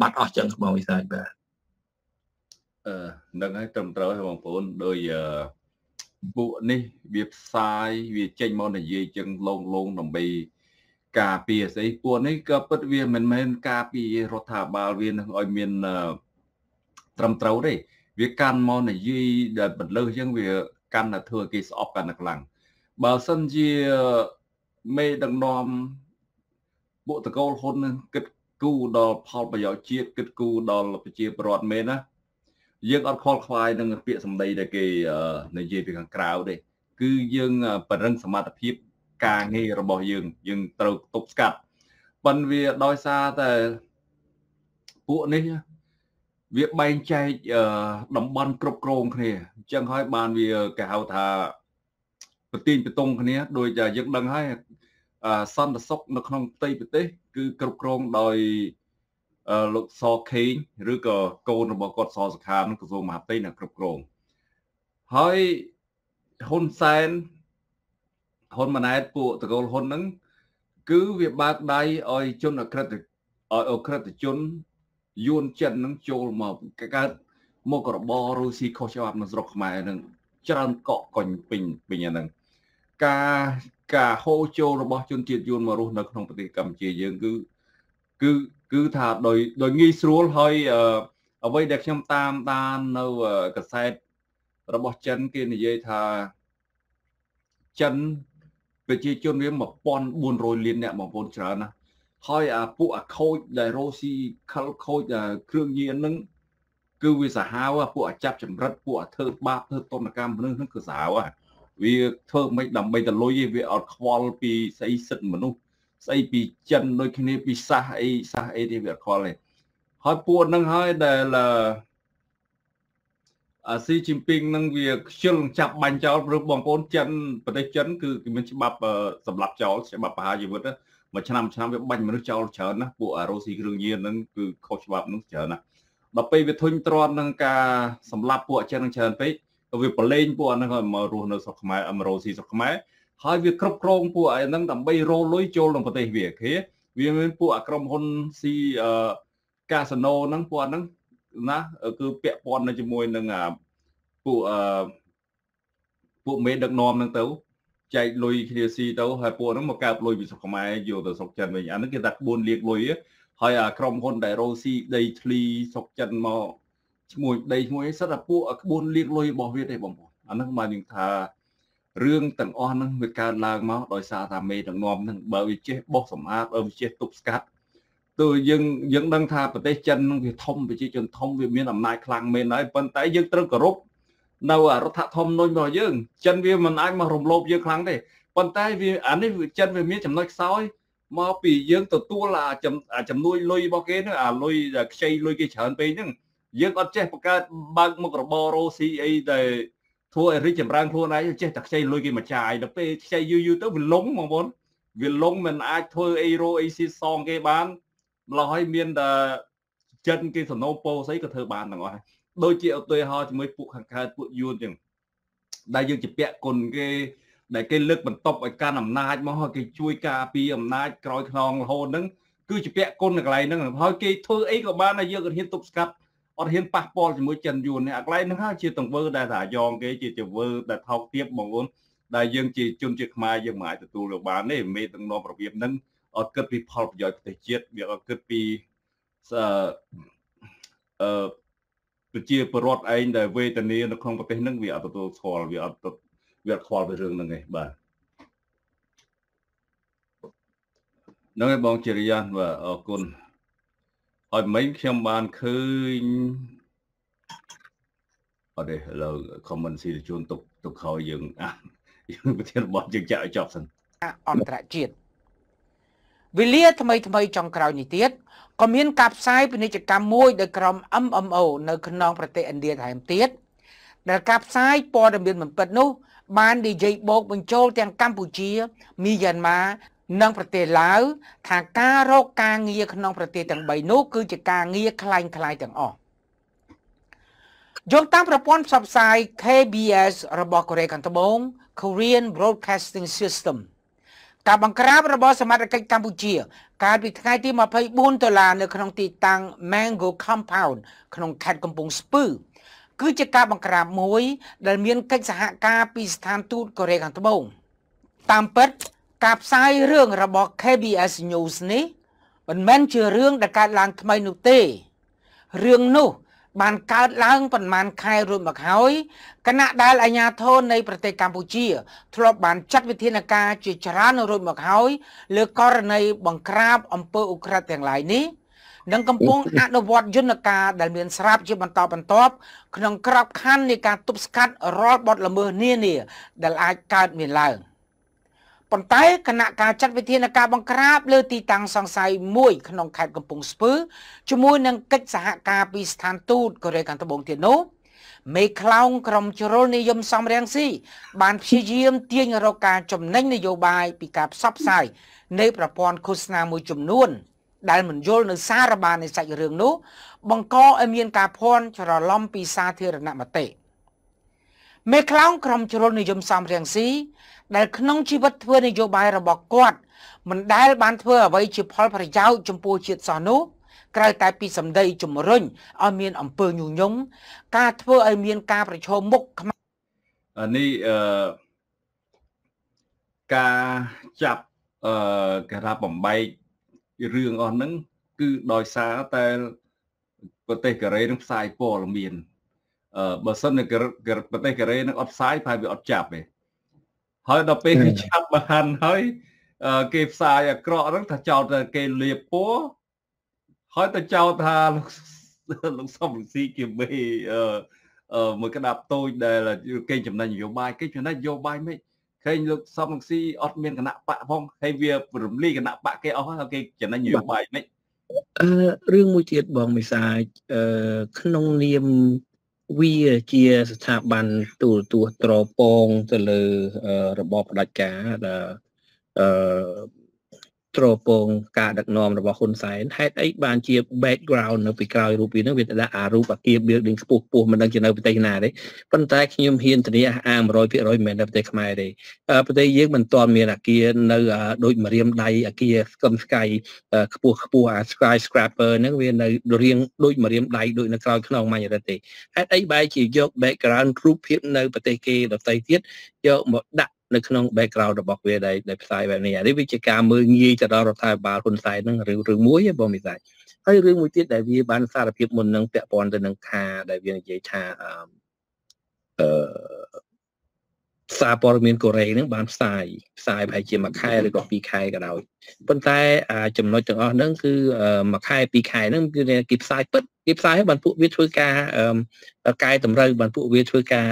បាត់អស់ចឹងបងវិសាចបាទអឺនឹងហើយត្រឹមត្រូវហើយបងប្អូនដោយ ពួកនេះវាផ្សាយវាចេញមកនិយាយចឹងលងលងដើម្បីការពារស្អីពួកនេះក៏ពិតវាមិនមែនការពាររដ្ឋាភិបាលវានឹងឲ្យមានត្រឹមត្រូវទេវាកាន់មកនិយាយដែលបន្លឺចឹងវាកាន់តែធ្វើគេស្អប់កាន់តែខ្លាំងបើសិនជាមេដឹកនាំពួកតកូលហ៊ុននឹងគិតគូរដល់ផលប្រយោជន៍ជាតិគិតគូរដល់ប្រជាពលរដ្ឋមែនណា យើងអត់ខលខ្វាយនឹងពាក្យសម្ដីដែលគេនិយាយពីខាងក្រៅទេគឺយើងបរិញ្ញសមត្ថភាពការងាររបស់យើងយើងត្រូវទប់ស្កាត់ប៉ុន្តែវាដោយសារតែពួកនេះវាបែងចែកតំបន់គ្រប់គ្រងគ្នាអញ្ចឹងហើយបានវាគេហៅថាប្រទីងបតុងគ្នាដោយយើងដឹងហើយសន្តិសុខនៅក្នុងផ្ទៃប្រទេសគឺគ្រប់គ្រងដោយ លោកសខេងឬក៏កូនរបស់គាត់សសខានក្រសួងមហាផ្ទៃនៅគ្រប់គ្រងហើយហ៊ុនសែនហ៊ុនម៉ាណែតពួកតកូលហ៊ុនហ្នឹងគឺវាបើកដៃឲ្យជនអក្រិតឲ្យអក្រិតជនយួនចិនហ្នឹងចូលមកកើតមុខរបររុស្ស៊ីខុសច្បាប់នៅស្រុកខ្មែរហ្នឹងច្រើនកក់កុញពេញពេញអាហ្នឹងការការហូរចូលរបស់ជនជាតិយួនមករស់នៅក្នុងប្រទេសកម្ពុជាយើងគឺគឺ គឺថាដោយដោយងាយស្រួលហើយអ្វីដែលខ្ញុំតាមដាននៅកសែតរបស់ចិនគេនិយាយថាចិនប្រជាជនវា1400លានអ្នកបងប្អូនច្រើនណាស់ហើយអាពួកអាខូចដែលរ៉ូស៊ីខលខូចគ្រឿងញៀនហ្នឹងគឺវាសាហាវពួកអាចាប់ចម្រិតពួកអាធ្វើបាបធ្វើតនកម្មមនុស្សហ្នឹងគឺសាហាវវាធ្វើមិនដើម្បីទៅលុយវាអត់ខ្វល់ពីស្អីសិទ្ធិមនុស្ស ស្អីពីចិនដូចគ្នាពីសាសអីសាសអីទេវាអត់ខ្វល់ទេហើយពួកហ្នឹងហើយដែលអាស៊ីជីនពីងនឹងវាខ្ជិលចាប់បាញ់ចោលឬបងប្អូនចិនប្រទេសចិនគឺមានច្បាប់សម្រាប់ចោលច្បាប់បហាជីវិតមួយឆ្នាំឆ្នាំវាបាញ់មនុស្សចោលច្រើនណាពួកអារ៉ូស៊ីគ្រឿងញៀនហ្នឹងគឺខុសច្បាប់ហ្នឹងច្រើនណាដល់ពេលវាធុញទ្រាន់នឹងការសម្លាប់ពួកចិនច្រើនពេកក៏វាប្រឡែងពួកហ្នឹងឲ្យមករស់នៅស្រុកខ្មែរអមរ៉ូស៊ីស្រុកខ្មែរ ហើយវាគ្រប់គ្រងពួកឯហ្នឹងដើម្បីរលុយចូលក្នុងប្រទេសវាគេវាមានពួកអាក្រុមហ៊ុនស៊ីកាស៊ីណូហ្នឹងពួកហ្នឹងណាគឺពាក់ព័ន្ធនៅជាមួយនឹងពួកអឺពួកមេដឹកនាំហ្នឹងទៅចែកលុយគ្នាស៊ីទៅហើយពួកហ្នឹងមកកើបលុយពីស្រុកខ្មែរយកទៅស្រុកចិនវិញអាហ្នឹងគេថាក្បួនលាកលុយហើយអាក្រុមហ៊ុនដែលរ៉ូស៊ីដីធ្លីស្រុកចិនមកឈ្មោះដីឈ្មោះអីសិតតែពួកក្បួនលាកលុយរបស់វាទេបងប្អូនអាហ្នឹងបានយើងថា រឿងទាំងអស់ហ្នឹងវាកើតឡើងមកដោយសារថាមេដឹកនាំហ្នឹងបើវាចេះបោះសម្អាតបើវាចេះទប់ស្កាត់ទោះយើងយើងដឹងថាប្រទេសចិននឹងវាធំប្រជាជនធំវាមានអំណាចខ្លាំងមែនហើយប៉ុន្តែយើងត្រូវគោរពនៅរដ្ឋធម្មនុញ្ញរបស់យើងចិនវាមិនអាចមករំលោភយើងខ្លាំងទេប៉ុន្តែវាអានេះចិនវាមានចំណុចខ្សោយមកពីយើងទទួលអាចំនួនលុយរបស់គេហ្នឹងអាលុយខ្ចីលុយគេច្រើនពេកហ្នឹងយើងអត់ចេះបង្កើតបើកមុខរបររ៉ូស៊ីអីដែល ធ្វើឲ្យរីកចម្រើនខ្លួនឯងចេះតែខ្ចីលុយគេមកចាយដល់ពេលខ្ចីយូរយូរទៅវាលងបងប្អូនវាលងមិនអាចធ្វើអីរ៉ូអីស៊ីសងគេបានម្ល៉េះហើយមានតែចិនគេសំណូពោស្អីក៏ធ្វើបានទាំងអស់ហើយដូចជាឧទាហរណ៍ជាមួយពួកខាងកើតពួកយួនចឹងដែលយើងជាពាក់គុណគេដែលគេលើកបន្ទប់ឲ្យកាន់អំណាចមកហើយគេជួយការពារអំណាចក្រោយខ្នងរហូតហ្នឹងគឺជាពាក់គុណនៅកន្លែងហ្នឹងហើយគេធ្វើអីក៏បានដែលយើងក៏ហ៊ានទប់ស្កាត់ អត់ហ៊ានប៉ះពាល់ជាមួយចិនយួននេះអាកន្លែងហ្នឹងហើយជាទង្វើដែលថាយ៉ងគេជាទង្វើដែលថោកទាបបងប្អូនដែលយើងជាជនជាតិខ្មែរយើងមិនអាចទទួលយកបានទេមេដឹកនាំរបៀបហ្នឹងអត់គិតពីផលប្រយោជន៍ប្រទេសជាតិវាអត់គិតពីអឺប្រជាពលរដ្ឋឯងដែលវេទនានៅក្នុងប្រទេសហ្នឹងវាអត់ទទួលស្គាល់វាអត់វាអត់ខ្វល់ពីរឿងហ្នឹងឯងបាទហ្នឹងឯងបងជារិយាបាទអរគុណ ហើយមិញខ្ញុំបានឃើញអត់ទេឥឡូវ comment ស៊ីជួនទុកទុកខោយើងអាយើងប្រធានបទយើងចាក់ឲ្យចប់សិនអន្តរជាតិវេលាថ្មីថ្មីចុងក្រោយនេះទៀតក៏មានការផ្សាយពាណិជ្ជកម្មមួយដោយក្រុម MMO នៅក្នុងប្រទេសឥណ្ឌាថែមទៀតដែលការផ្សាយព័ត៌មានមិនពិតនោះបាននិយាយបោកបញ្ចូលទាំងកម្ពុជាមីយ៉ាន់ម៉ា និងប្រទេសឡាវថាការរកការងារក្នុងប្រទេសទាំង3នោះគឺជាការងារคล้ายคล้ายទាំងអស់យោងតាមប្រព័ន្ធផ្សព្វផ្សាយ KBS របស់កូរ៉េខាងត្បូង Korean Broadcasting System ការបង្ក្រាបរបស់សមត្ថកិច្ចកម្ពុជា កាលពីថ្ងៃទី24ដុល្លារនៅក្នុងទីតាំង Mango Compound ក្នុងខេត្តកំពង់ស្ពឺ គឺជាការបង្ក្រាបមួយ ដែលមានកិច្ចសហការពីស្ថានទូតកូរ៉េខាងត្បូងតាមពិត ការផ្សាយរឿងរបស់ KBS News នេះមិនមែនជារឿងដែលកើតឡើងថ្មីនោះទេរឿងនោះបានកើតឡើងប្រមាណខែរួចមកហើយគណៈដែលអាជ្ញាធរនៃប្រទេសកម្ពុជា ធ្លាប់បានចាត់វិធានការជាច្រើនរួចមកហើយលើករណីបង្ក្រាបអំពើឧក្រិដ្ឋទាំងឡាយនេះនិងកំពុងអនុវត្តយន្តការដែលមានស្រាប់ជាបន្តបន្ទាប់ក្នុងក្របខ័ណ្ឌនៃការទប់ស្កាត់រាល់បទល្មើសនានាដែលអាចកើតមានឡើង។ ប៉ុន្តែគណៈការចាត់វិធានការបង្ក្រាបលើទីតាំងសង្ស័យមួយក្នុងខេត្តកំពង់ស្ពឺជាមួយនឹងកិច្ចសហការពីស្ថានទូតកូរ៉េខាងត្បូងទៀតនោះមេខ្លោងក្រុមជ្រុលនិយមសំរៀងស៊ីបានព្យាយាមទាញរកការចំណេញនយោបាយពីការផ្សព្វផ្សាយនៃប្រព័ន្ធឃោសនាមួយចំនួន ដែលមិនយល់នៅសារបាននៃសាច់រឿងនោះ បង្កឲ្យមានការភ័ន្តច្រឡំពីសាធារណមតិមេខ្លោងក្រុមជ្រុលនិយមសំរៀងស៊ី ដែលក្នុងជីវិតធ្វើនយោបាយរបស់គាត់មិនដែលបានធ្វើអ្វីជាផលប្រយោជន៍ចំពោះជាតិសោះនោះក្រៅតែពីសម្ដីជំរុញឲ្យមានអំពើញុះញង់ការធ្វើឲ្យមានការប្រឈមមុខនេះអឺការចាប់អឺគេថាបំបែករឿងអស់ហ្នឹងគឺដោយសារតែប្រទេសកូរ៉េនឹងផ្សាយព័ត៌មានអឺបើសិននៅប្រទេសកូរ៉េនឹងអត់ផ្សាយប្រហែលវាអត់ចាប់ទេ ហើយដល់ពេលគេចាប់បានហើយគេផ្សាយអាក្រក់ហ្នឹងថាចោតតែគេលៀបពណ៌ហើយទៅចោតថាលោកលោកសំរងស៊ីជាមេអឺមួយក្តាប់តូចដែលគេចំណេញនយោបាយគេចំណេញនយោបាយមិនឃើញលោកសំរងស៊ីអត់មានគណៈបកផងហើយវារំលីគណៈបកគេអស់ហើយគេចំណេញនយោបាយមិនអឺរឿងមួយទៀតបងមិសាអឺក្នុងនាម វាជាស្ថាប័នទូរទស្សន៍ត្រពងទៅលើរបបផ្ដាច់ការដែលអឺ ត្រពងការដឹកនាំរបស់ហ៊ុនសែនហេតុអីបានជា background នៅពីក្រោយរូបវានឹងវាទៅដាក់អារូបអាគារ building ខ្ពស់ខ្ពស់មិនដឹងជានៅប្រទេសណាទេប៉ុន្តែខ្ញុំហ៊ានធានាអា100%មិនមែននៅប្រទេសខ្មែរទេប្រទេសយើងមិនទាន់មានអាគារនៅដូចមរៀមដៃអាគារស្កឹមស្កៃខ្ពស់ខ្ពស់អា skyscraper ហ្នឹងវានៅរៀងដូចមរៀមដៃដូចនៅក្រោយខ្នងម៉ាញ់រ៉ិតទេហេតុអីបែរជាយក background រូបភាពនៅប្រទេសគេដទៃទៀតយកមកដាក់ នៅក្នុង background របស់វាដែលដែលផ្សាយបែបនេះអានេះវាជាការមើលងាយទៅដល់រដ្ឋាភិបាលហ៊ុនសែនហ្នឹងរឿងរឿងមួយបងមិសាយហើយរឿងមួយទៀតដែលវាបានសារភាពមុននឹងពាក់ព័ន្ធទៅនឹងខាដែលវានិយាយថាអឺសារព័ត៌មានកូរ៉េហ្នឹងបានផ្សាយផ្សាយប្រហែលជាមួយខែឬក៏2ខែក៏ដោយប៉ុន្តែចំណុចទាំងអស់ហ្នឹងគឺជាខែ2ខែហ្នឹងគឺគេផ្សាយពិតគេផ្សាយឲ្យបានពួកវាធ្វើការកែតម្រូវបានពួកវាធ្វើការ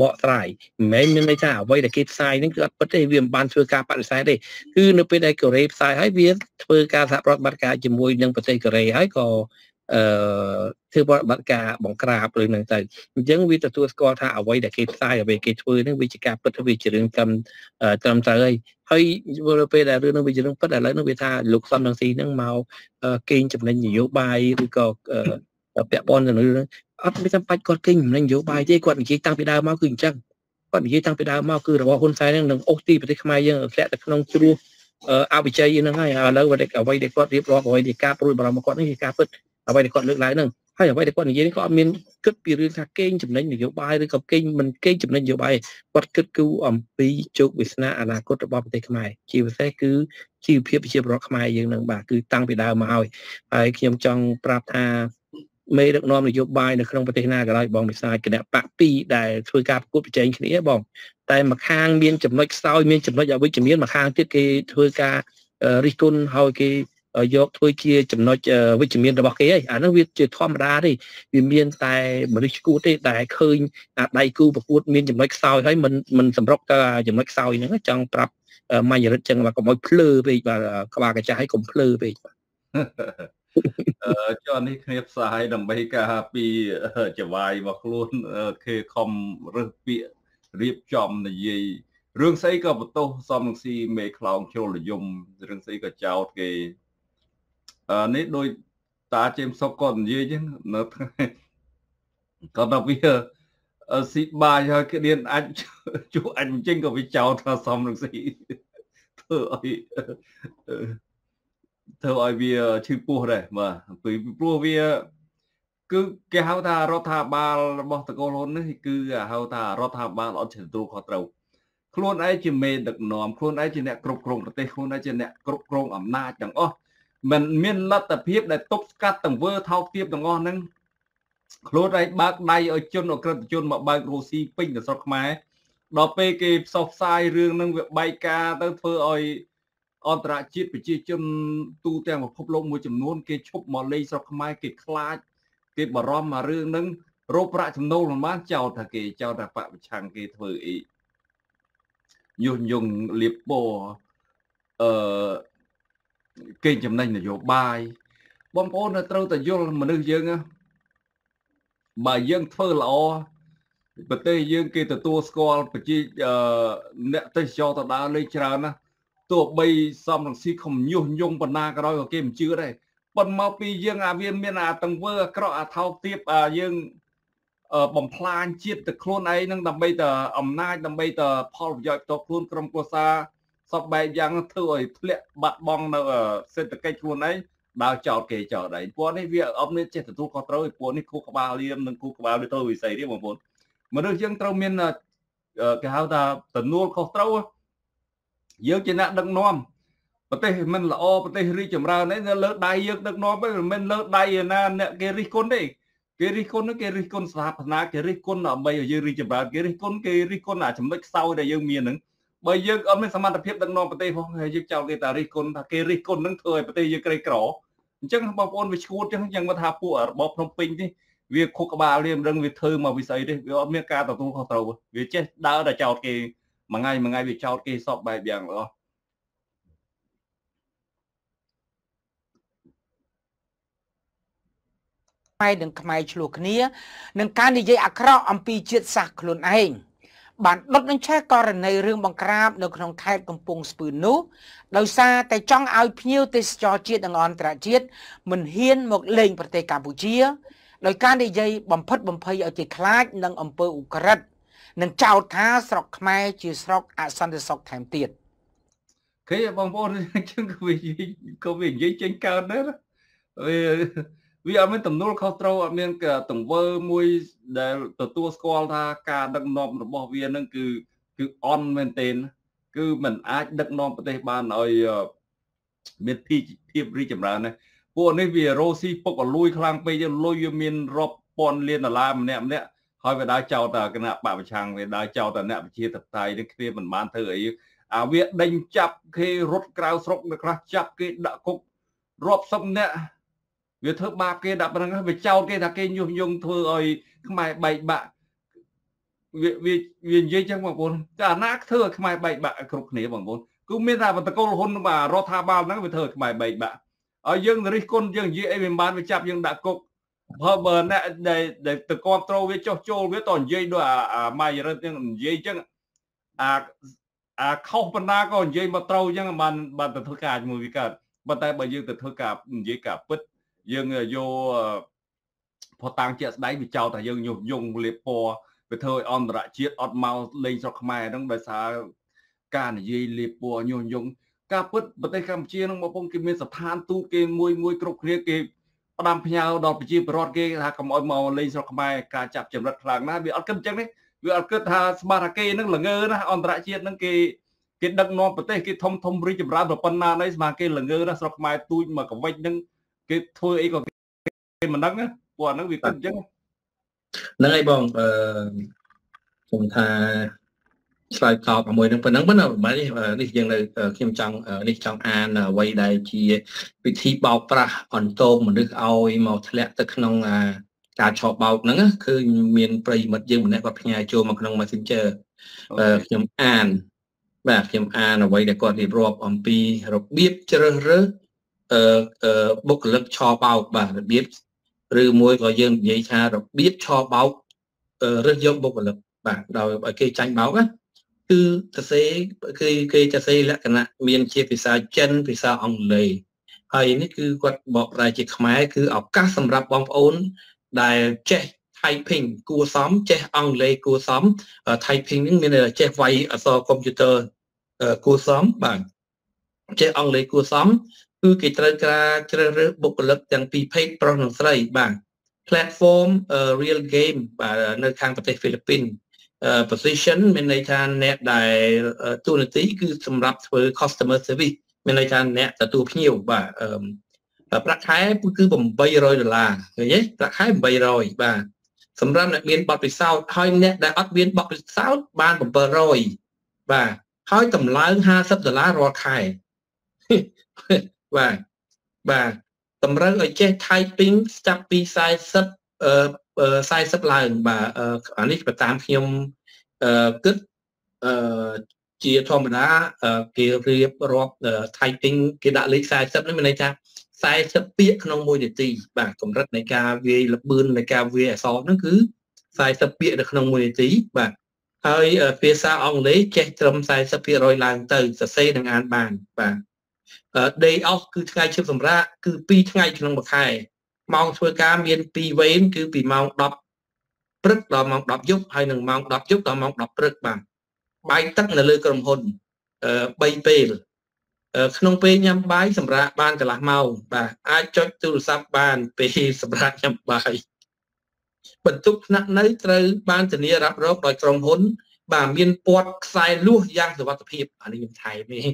បកស្រាយមិនមែនមានន័យថាអ្វីដែលគេផ្សាយហ្នឹងគឺអត់ពិតទេវាមិនបានធ្វើការបដិសេធទេគឺនៅពេលដែលកូរ៉េផ្សាយហើយវាធ្វើការសហប្រតិបត្តិការជាមួយនឹងប្រទេសកូរ៉េហើយក៏អឺធ្វើប្រតិបត្តិការបង្ក្រាបរឿងហ្នឹងទៅអញ្ចឹងវាទទួលស្គាល់ថាអ្វីដែលគេផ្សាយអ្វីគេធ្វើហ្នឹងវាជាការពិតវាជារឿងត្រឹមត្រឹមត្រូវហើយហើយពេលដែលរឿងហ្នឹងវាជារឿងពិតឥឡូវហ្នឹងវាថាលោកសំរងស៊ីហ្នឹងមកកេងចំណេញនយោបាយឬក៏ពាក់ព័ន្ធទៅនឹង អត់មានចាំបាច់គាត់គេងមិននយោបាយទេគាត់និយាយតាំងពីដើមមកគឺអញ្ចឹងគាត់និយាយតាំងពីដើមមកគឺរបស់ហ៊ុនសែននឹងអូសទីប្រទេសខ្មែរយើងធ្លាក់ទៅក្នុងជ្រោះអវិជ័យហ្នឹងហើយឥឡូវអ្វីដែលគាត់រៀបរាប់អ្វីដែលការព្រួយបារម្ភគាត់នេះជាការពិតអ្វីដែលគាត់លើកឡើងហ្នឹងហើយអ្វីដែលគាត់និយាយនេះក៏អត់មានគិតពីរឿងថាកេងចំណេញនយោបាយឬក៏កេងមិនកេងចំណេញនយោបាយគាត់គិតគូរអំពីជោគវាសនាអនាគតរបស់ប្រទេសខ្មែរជាពិសេសគឺជីវភាពប្រជាពលរដ្ឋខ្មែរយើងនឹងបាទគឺតាំងពីដើមមកហើយហើយខ្ញុំចង់ប្រាប់ថា មេដឹកនាំនយោបាយនៅក្នុងប្រទេសណាក៏ដោយបងវិសាយគណៈបក2ដែលធ្វើការប្រកួតប្រជែងគ្នាបង តែម្ខាងមានចំណុចខ្សោយមានចំណុចអវិជ្ជមានម្ខាងទៀតគេធ្វើការរិះគន់ហើយគេយកធ្វើជាចំណុចវិជ្ជមានរបស់គេហើយអានោះវាជាធម្មតាទេវាមានតែមនុស្សឈួតទេដែលឃើញអាដៃគូប្រកួតមានចំណុចខ្សោយហើយមិនមិនសម្រុកទៅចំណុចខ្សោយហ្នឹងចង់ប្រាប់មញ្ញរិទ្ធចឹងបាទកុំឲ្យភ្លើពេកបាទក្បាលកាចាស់ឲ្យកុំភ្លើពេកបាទ ចុះនេះគ្នាផ្សាយដើម្បីការពីចវាយរបស់ខ្លួនគេខំរើសពាក្យរៀបចំនិយាយរឿងស្អីក៏បន្ទោសសំនឹងស៊ីមេខ្លោងជ្រុលនិយមរឿងស្អីក៏ចោតគេអានេះដោយតាជេមសុកក៏និយាយចឹងនៅថ្ងៃក៏ដល់វាស៊ីបាយហើយគេឌៀនអាចជួអញចេញក៏វាចោតថាសំនឹងស៊ីធ្វើឲ្យ ធ្វើឲ្យវាឈឺពោះដែរបាទពីព្រោះវាគឺគេហៅថារដ្ឋាភិបាលរបស់តកូលហ៊ុននេះគឺហៅថារដ្ឋាភិបាលអត់ទទួលខុសត្រូវខ្លួនឯងជាមេដឹកនាំខ្លួនឯងជាអ្នកគ្រប់គ្រងប្រទេសខ្លួនឯងជាអ្នកគ្រប់គ្រងអំណាចទាំងអស់មិនមានលទ្ធភាពដែលទប់ស្កាត់ទាំងវើថោកទាបទាំងអស់ហ្នឹងខ្លួនឯងបើកដៃឲ្យជនអក្រិតជនមកបើករស់ស៊ីពេញទៅស្រុកខ្មែរដល់ពេលគេផ្សព្វផ្សាយរឿងនឹងវាបែកការទៅធ្វើឲ្យ អន្តរជាតិប្រជាជនទូទាំងពិភពលោកមួយចំនួនគេឈប់មកលេងស្រុកខ្មែរគេខ្លាច គេបារម្ភមករឿងហ្នឹងរោគប្រាក់ចំណូលមិនបានចោទថាគេចោទថាបពប្រឆាំងគេធ្វើអីញុះញង់លៀបពណ៌អឺគេចំណេញនយោបាយបងប្អូនត្រូវតែយល់មនុស្សយើងបើយើងធ្វើល្អប្រទេសយើងគេទទួលស្គាល់ប្រជាអ្នកទេសចរទៅដើរលេងច្រើនណា ទោះបីសំរងស៊ីខំញុះញង់បណ្ណាក៏ដោយក៏គេមិនជឿដែរប៉ុន្តែមកពីយើងអាវាមានអាតង្វើអាក្រក់អាថោកទាបអាយើងបំផ្លាញជាតិទៅខ្លួនឯងនឹងដើម្បីទៅអំណាចដើម្បីទៅផលប្រយោជន៍ផ្ទាល់ខ្លួនក្រុមគ្រួសារសពបែបយ៉ាងធ្វើឲ្យធ្លាក់បាត់បង់នៅសេដ្ឋកិច្ចខ្លួនឯងដើរចោតគេចោតឯងពួកនេះវាអត់មានចេះទទួលខុសត្រូវពួកនេះគូក្បាលលៀមនិងគូក្បាលវាទៅវិស័យនេះបងប្អូនមនុស្សយើងត្រូវមានគេហៅថាទំនួលខុសត្រូវ យើងជាអ្នកដឹកនាំប្រទេសមិនល្អប្រទេសរីកចម្រើននេះនៅលើដៃយើងដឹកនាំទៅមិនលើដៃណាអ្នកគេរិះគន់ទេគេរិះគន់គេរិះគន់ស្ថាបនាគេរិះគន់ដើម្បីឲ្យយើងរីកចម្រើនគេរិះគន់គេរិះគន់អាចំណុចខ្សោយដែលយើងមានហ្នឹងបើយើងអត់មានសមត្ថភាពដឹកនាំប្រទេសផងហើយយើងចោលគេតារិះគន់ថាគេរិះគន់ហ្នឹងធ្វើឲ្យប្រទេសយើងក្រីក្រអញ្ចឹងបងប្អូនវាឈួតអញ្ចឹងយ៉ាងមកថាពួករបបភ្នំពេញនេះវាខុសក្បាលរៀមរឹងវាធ្វើមកវិស័យនេះវាអត់មានការទទួលខុសត្រូវវាចេះដើរតែចោតគេ មួយថ្ងៃមួយថ្ងៃវាចោតគេសពបែបយ៉ាងល្អខ្មែរនិងខ្មែរឆ្លោះគ្នានឹងការនិយាយអាក្រក់អំពីជាតិសាសន៍ខ្លួនឯងបានដុតនឹងឆេះករណីរឿងបង្ក្រាបនៅក្នុងខេត្តកំពង់ស្ពឺនោះដោយសារតែចង់ឲ្យភ្ញៀវទេសចរជាតិនិងអន្តរជាតិមិនហ៊ានមកលេងប្រទេសកម្ពុជាដោយការនិយាយបំផិតបំភ័យឲ្យគេខ្លាចនឹងអំពើឧក្រិដ្ឋ និងចោទថាស្រុកខ្មែរជាស្រុកអសន្តិសុខថែមទៀតគេបងប្អូនអញ្ចឹងក៏វាក៏វានិយាយចេញកើតដែរវាវាអត់មានទំនួលខុសត្រូវអត់មានទង្វើមួយដែលទទួលស្គាល់ថាការដឹកនាំរបស់វានឹងគឺគឺអន់មែនទែនគឺมันអាចដឹកនាំប្រទេសបានឲ្យមានភាពរីកចម្រើនណាពួកនេះវារោស៊ីពុកអលួយខ្លាំងពេកលុយវាមានរាប់ពាន់លានដុល្លារម្នាក់ម្នាក់ ហើយវាដើរចោតតែគណៈបពប្រឆាំងវាដើរចោតតែអ្នកវិជាតតៃនេះគ្នាមិនបានធ្វើអីអាវាដេញចាប់គេរត់ក្រៅស្រុកនៅខ្លះចាប់គេដាក់គុករាប់សិបនាក់វាធ្វើបាបគេដាក់ប៉ុណ្្នឹងវាចោទគេថាគេញុះញង់ធ្វើឲ្យខ្មែរបែកបាក់វាវាវានិយាយចឹងបងប្អូនតែអាណាធ្វើឲ្យខ្មែរបែកបាក់គ្រប់គ្នាបងប្អូនគឺមានតែបតកុលហ៊ុនបាទរដ្ឋាភិបាលហ្នឹងវាធ្វើឲ្យខ្មែរបែកបាក់ឲ្យយើងរិះគន់យើងនិយាយអីវាមិនបានវាចាប់យើងដាក់គុក បើបើអ្នកដែលដែលទៅគ្រប់ត្រូលវាចុះចូលវាតនិយាយដូចអាម៉ៃរិតហ្នឹងនិយាយចឹងអាអាខុសបណ្ណាក៏និយាយមកត្រូវចឹងបានបានទៅធ្វើការជាមួយវាកើតប៉ុន្តែបើយើងទៅធ្វើការនិយាយការពិតយើងយកផតាំងជាក់ស្ដែងវាចោទថាយើងញុះញង់លៀបពណ៌វាធ្វើឲ្យអន្តរជាតិអត់មកលេងស្រុកខ្មែរហ្នឹងដោយសារការនិយាយលៀបពណ៌ញុះញង់ការពិតប្រទេសកម្ពុជានឹងបងប្អូនគេមានស្ថានទូតគេមួយមួយគ្រប់គ្នាគេ ផ្ដាំផ្ញើដល់ប្រជាពលរដ្ឋគេថាកុំឲ្យមកលេងស្រុកខ្មែរការចាប់ចម្រិតខ្លាំងណាស់វាអត់គិតអញ្ចឹងនេះវាអត់គិតថាស្មារតីនឹងល្ងើណាអន្តរជាតិនឹងគេគេដឹកនាំប្រទេសគេធំធំរីកចម្រើនប្រប៉ុណ្ណានេះស្មារតីល្ងើណាស្រុកខ្មែរទូចមកកវិចនឹងគេធ្វើអីក៏គេមិនដឹងពួកអាហ្នឹងវាគិតអញ្ចឹងហ្នឹងហើយបងអឺខ្ញុំថា ឆ្លើយតបជាមួយនឹងប៉ុណ្ណឹងប៉ុន្តែបែបនេះនេះយើងនៅខ្ញុំចង់នេះចង់អានអ្វីដែលជាវិធីបោកប្រាស់អន្តោមមនុស្សឲ្យមកធ្លាក់ទៅក្នុងការឆោបបោកហ្នឹងគឺមានប្រិយមិត្តយើងម្នាក់គាត់ផ្ញើចូលមកក្នុង Messenger ខ្ញុំអានបាទខ្ញុំអានអ្វីដែលគាត់រៀបរាប់អំពីរបៀបជ្រើសរើសអឺបុគ្គលិកឆបោកបាទរបៀបឬមួយក៏យើងនិយាយថារបៀបឆបោករើសយកបុគ្គលិកបាទដោយឲ្យគេចាញ់បោកណា គឺសរសេរគឺគេសរសេរលក្ខណៈមានជាភាសាចិនភាសាអង់គ្លេសហើយនេះគឺគាត់បកប្រែជាខ្មែរគឺឱកាសសម្រាប់បងប្អូនដែលចេះ typing គួរសមចេះអង់គ្លេសគួរសម typing នេះមានចេះវាយអក្សរកុំព្យូទ័រគួរសមបាទចេះអង់គ្លេសគួរសមគឺគេត្រូវការជ្រើសរើសបុគ្គលិកទាំងពីរភេទប្រុសនិងស្រីបាទ platform real game បាទនៅខាងប្រទេសហ្វីលីពីន position មានន័យថាអ្នកដែលទូនាទីគឺសម្រាប់ធ្វើ customer service មានន័យថាអ្នកទទួលភ្ញៀវបាទប្រាក់ខែគឺ800ដុល្លារឃើញទេប្រាក់ខែ800បាទសម្រាប់អ្នកមានបទពិសោធន៍ហើយអ្នកដែលអត់មានបទពិសោធន៍បាន700បាទហើយតម្លើង50ដុល្លាររាល់ខែបាទបាទតម្រូវឲ្យចេះ typing ចាប់ពី40អឺ 40ឡើងបាទអានេះទៅតាមខ្ញុំអឺគិតអឺជាធម្មតាគេរៀបរាប់ typing គេដាក់លេខ40នេះមានន័យថា40ពាក្យក្នុង1នាទីបាទកម្រិតនៃការវាយលបឿននៃការវាយអក្សរហ្នឹងគឺ40ពាក្យនៅក្នុង1នាទីបាទហើយភាសាអង់គ្លេសចេះត្រឹម40%ឡើងទៅសរសេរនិងអានបានបាទ day off គឺថ្ងៃឈប់សម្រាកគឺ2ថ្ងៃក្នុងមួយខែ ម៉ោងធ្វើការមាន2វេនគឺពីម៉ោង10ព្រឹកដល់ម៉ោង10យប់ហើយនិងម៉ោង10យប់ដល់ម៉ោង10ព្រឹកបាទបាយទឹកនៅលើក្រុមហ៊ុន3ពេលក្នុងពេលញ៉ាំបាយសម្រាប់បានកន្លះម៉ោងបាទអាចចុចទូរស័ព្ទបានពេលសម្រាប់ញ៉ាំបាយបន្ទប់ស្នាក់នៅត្រូវបានធានារ៉ាប់រងដោយក្រុមហ៊ុន បាទមានពាត់ខ្សែលួសយ៉ាងសុវត្ថិភាពអានេះខ្ញុំថែមនេះ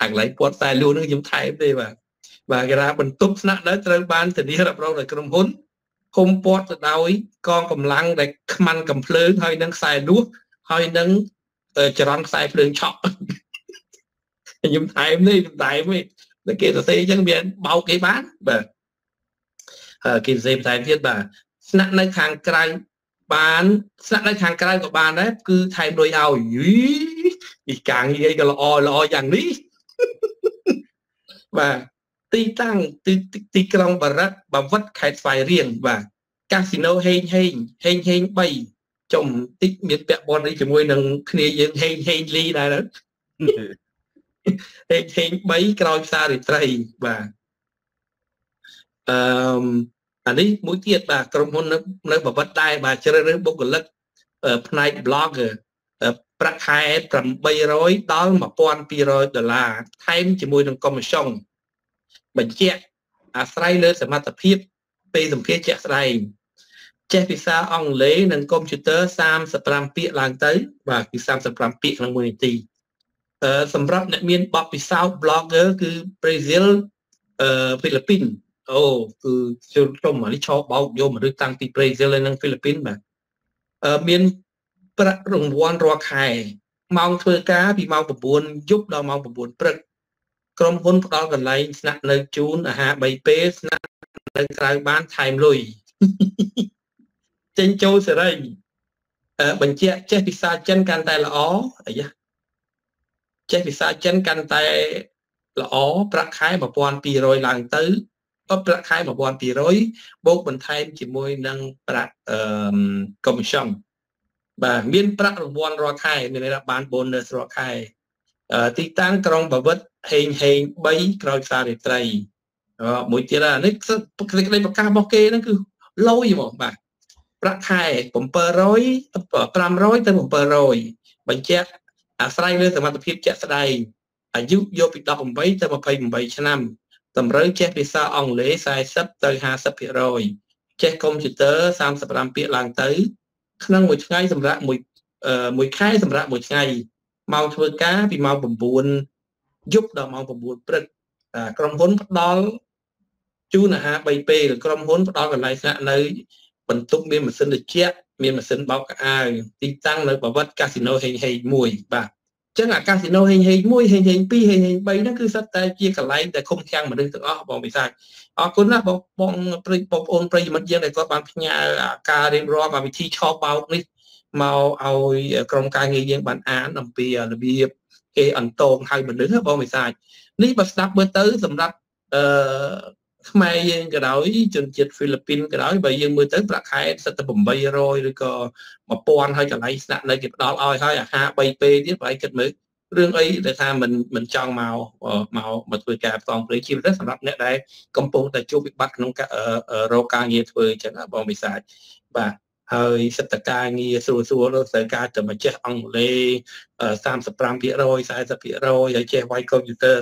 អាកន្លែងពាត់ខ្សែលួសនឹងខ្ញុំថែមទេបាទ បាទគេថាបន្ទប់ស្នាក់នៅត្រូវបានធានារ៉ាប់រងដោយក្រុមហ៊ុនគុំពាត់ទៅដោយកងកម្លាំងដែលខ្មាន់កំភ្លើងហើយនឹងខ្សែលួសហើយនឹងចរន្តខ្សែភ្លើងឆក់ខ្ញុំថែមនេះខ្ញុំថែមនេះតែគេសរសេរអញ្ចឹងមានបោកគេបានបាទគេសរសេរបន្ថែមទៀតបាទស្នាក់នៅខាងក្រៅបានស្នាក់នៅខាងក្រៅក៏បានដែរគឺថែមលុយឲ្យយីពីការងារក៏ល្អល្អយ៉ាងនេះបាទ ទីតាំងទីទីក្រុងបារិតបាវិតខេត្តស្វាយរៀងបាទកាស៊ីណូហេងហេងហេងហេង3ចំតិចមានពាក់ព័ន្ធនេះជាមួយនឹងគ្នាយើងហេងហេងលីដែរហេងហេង3ក្រោយផ្សាររាត្រីបាទអឺអានេះមួយទៀតបាទក្រុមហ៊ុននៅនៅបវិតដែរបាទជ្រើសរើសបុគ្គលិកផ្នែក blogger ប្រាក់ខែ800ដល់1200ដុល្លារថែមជាមួយនឹង commission បញ្ជាក់អាស្រ័យលើសមត្ថភាពពេលសម្ភារជាក់ស្ដែងចេះភាសាអង់គ្លេសនិងកុំព្យូទ័រ35ពាក្យឡើងទៅបាទគឺ35ពាក្យក្នុងមួយនាទីអឺសម្រាប់អ្នកមានបទពិសោធន៍ blogger គឺ Brazil អឺហ្វីលីពីនអូគឺជុំជុំអានេះឆោបោកយកមនុស្សតាំងពី Brazil ហើយនិងហ្វីលីពីនបាទអឺមានប្រាក់រង្វាន់រាល់ខែម៉ោងធ្វើការពីម៉ោង9យប់ដល់ម៉ោង9ព្រឹក ក្រុមហ៊ុនផ្ដល់កន្លែងស្នាក់នៅជូនអាហារ3ពេលស្នាក់នៅក្រៅបានថែមលុយចេញចូលសេរីបញ្ជាក់ចេះភាសាចិនកាន់តែល្អអាយ៉ាចេះភាសាចិនកាន់តែល្អប្រាក់ខែ1200ឡើងទៅក៏ប្រាក់ខែ1200បូកបន្ថែមជាមួយនឹងប្រាក់អឺ commission បាទមានប្រាក់រង្វាន់រាល់ខែមានន័យថាបាន bonus រាល់ខែទីតាំងក្រុងបាវិត ហេងហេង3ក្រោយផ្សាររាត្រីមួយទៀតអានេះក្តីប្រកាសរបស់គេហ្នឹងគឺលយហ្មងបាទប្រាក់ខែ700 500ទៅ700បញ្ជាក់អាស្រ័យលើសមត្ថភាពជាក់ស្ដែងអាយុយកពី18ទៅ28ឆ្នាំតម្រូវចេះភាសាអង់គ្លេស40ទៅ50%ចេះកុំព្យូទ័រ35ពាក្យឡើងទៅ ក្នុងមួយថ្ងៃសម្រាប់មួយមួយខែសម្រាប់មួយថ្ងៃម៉ោងធ្វើការពីម៉ោង9 យប់ដល់ម៉ោង9ព្រឹកក្រុមហ៊ុនផ្ដល់ជូនអាហារ3ពេលក្រុមហ៊ុនផ្ដល់កន្លែងស្នាក់នៅ បន្ទប់មានម៉ាស៊ីនត្រជាក់មានម៉ាស៊ីនបោកកៅអៅទីតាំងនៅបវត្តកាស៊ីណូហេងហេង1បាទអញ្ចឹងអាកាស៊ីណូហេងហេង1ហេងហេង2ហេងហេង3ហ្នឹងគឺសិតតែជាកន្លែងដែលគុំខាំងមនុស្សទាំងអស់បងវិសាចអរគុណណាបងបងប្រិយបងប្អូនប្រិយមិត្តយើងដែលគាត់បានផ្ញើការរៀបរាប់វិធីឆោបបោកនេះមកឲ្យក្រុមការងារយើងបានអានអំពីរបៀប គេអន្តងហៅមនុស្សបងវិសាចនេះបើស្ដាប់មើលទៅសម្រាប់អឺខ្មែរយើងក៏ដោយជនជាតិហ្វីលីពីនក៏ដោយបើយើងមើលទៅប្រាក់ខែសិតតែ800ឬក៏1000ហើយកន្លែងស្នាក់នៅគេផ្ដល់ឲ្យហើយអាហារ3ពេលទៀតបើឯងគិតមើលរឿងអីដែលថាមិនមិនចង់មកមកមកធ្វើការផ្សងព្រៃជាពិសេសសម្រាប់អ្នកដែលកំពុងតែជួបវិបត្តិក្នុងរោគការងារធ្វើអញ្ចឹងបងវិសាចបាទ ហើយសិទ្ធិការងារស្រួលស្រួលទៅត្រូវការតែមកចេះអង់គ្លេស35% 40%ហើយចេះវាយកុំព្យូទ័រ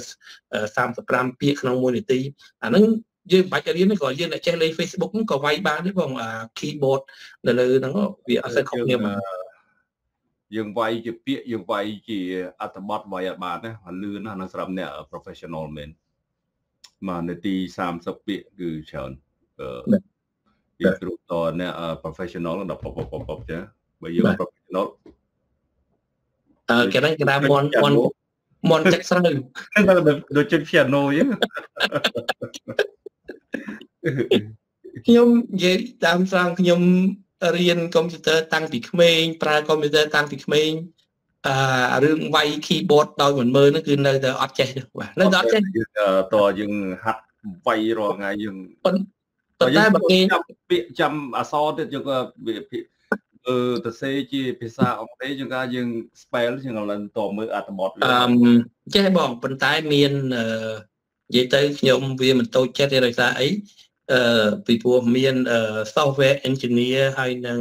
35ពាក្យក្នុងមួយនាទីអាហ្នឹងយើងមិនបាច់រៀនទេក៏យើងអ្នកចេះលេង Facebook ក៏វាយបានទេបងអា keyboard នៅលើហ្នឹងវាអត់សូវខុសគ្នាមកយើងវាយជាពាក្យយើងវាយជាអត្ថបទវាយអត់បានណាលឿនណាស់នៅស្រាប់អ្នក professional មែនមួយនាទី30ពាក្យគឺច្រើនអឺ ពីព្រោះតអ្នក professional ដល់ពពពពចាបើយើង professional អឺគេថាគេថាមន់មន់មន់ចិត្តស្រូវដូចចិត្ត piano អញ្ចឹងខ្ញុំនិយាយតាមស្រង់ខ្ញុំរៀនកុំព្យូទ័រតាំងពីក្មេងប្រើកុំព្យូទ័រតាំងពីក្មេងអឺរឿងវាយ keyboard ដោយមិនមើលហ្នឹងគឺនៅតែអត់ចេះទេបាទនៅតែអត់ចេះតើយើងហាត់វាយរាល់ថ្ងៃយើង ប៉ុន្តែបើគេចាំពាក្យចាំអក្សរទៀតយើងក៏វាអឺទៅសេជាភាសាអង់គ្លេសយើងក៏យើង spell យើងឡើងតមើលអត្ថបទអឺចេះបងប៉ុន្តែមានអឺនិយាយទៅខ្ញុំវាមិនតូចចិត្តទេដោយសារអីអឺពីព្រោះមាន software engineer ហើយនិង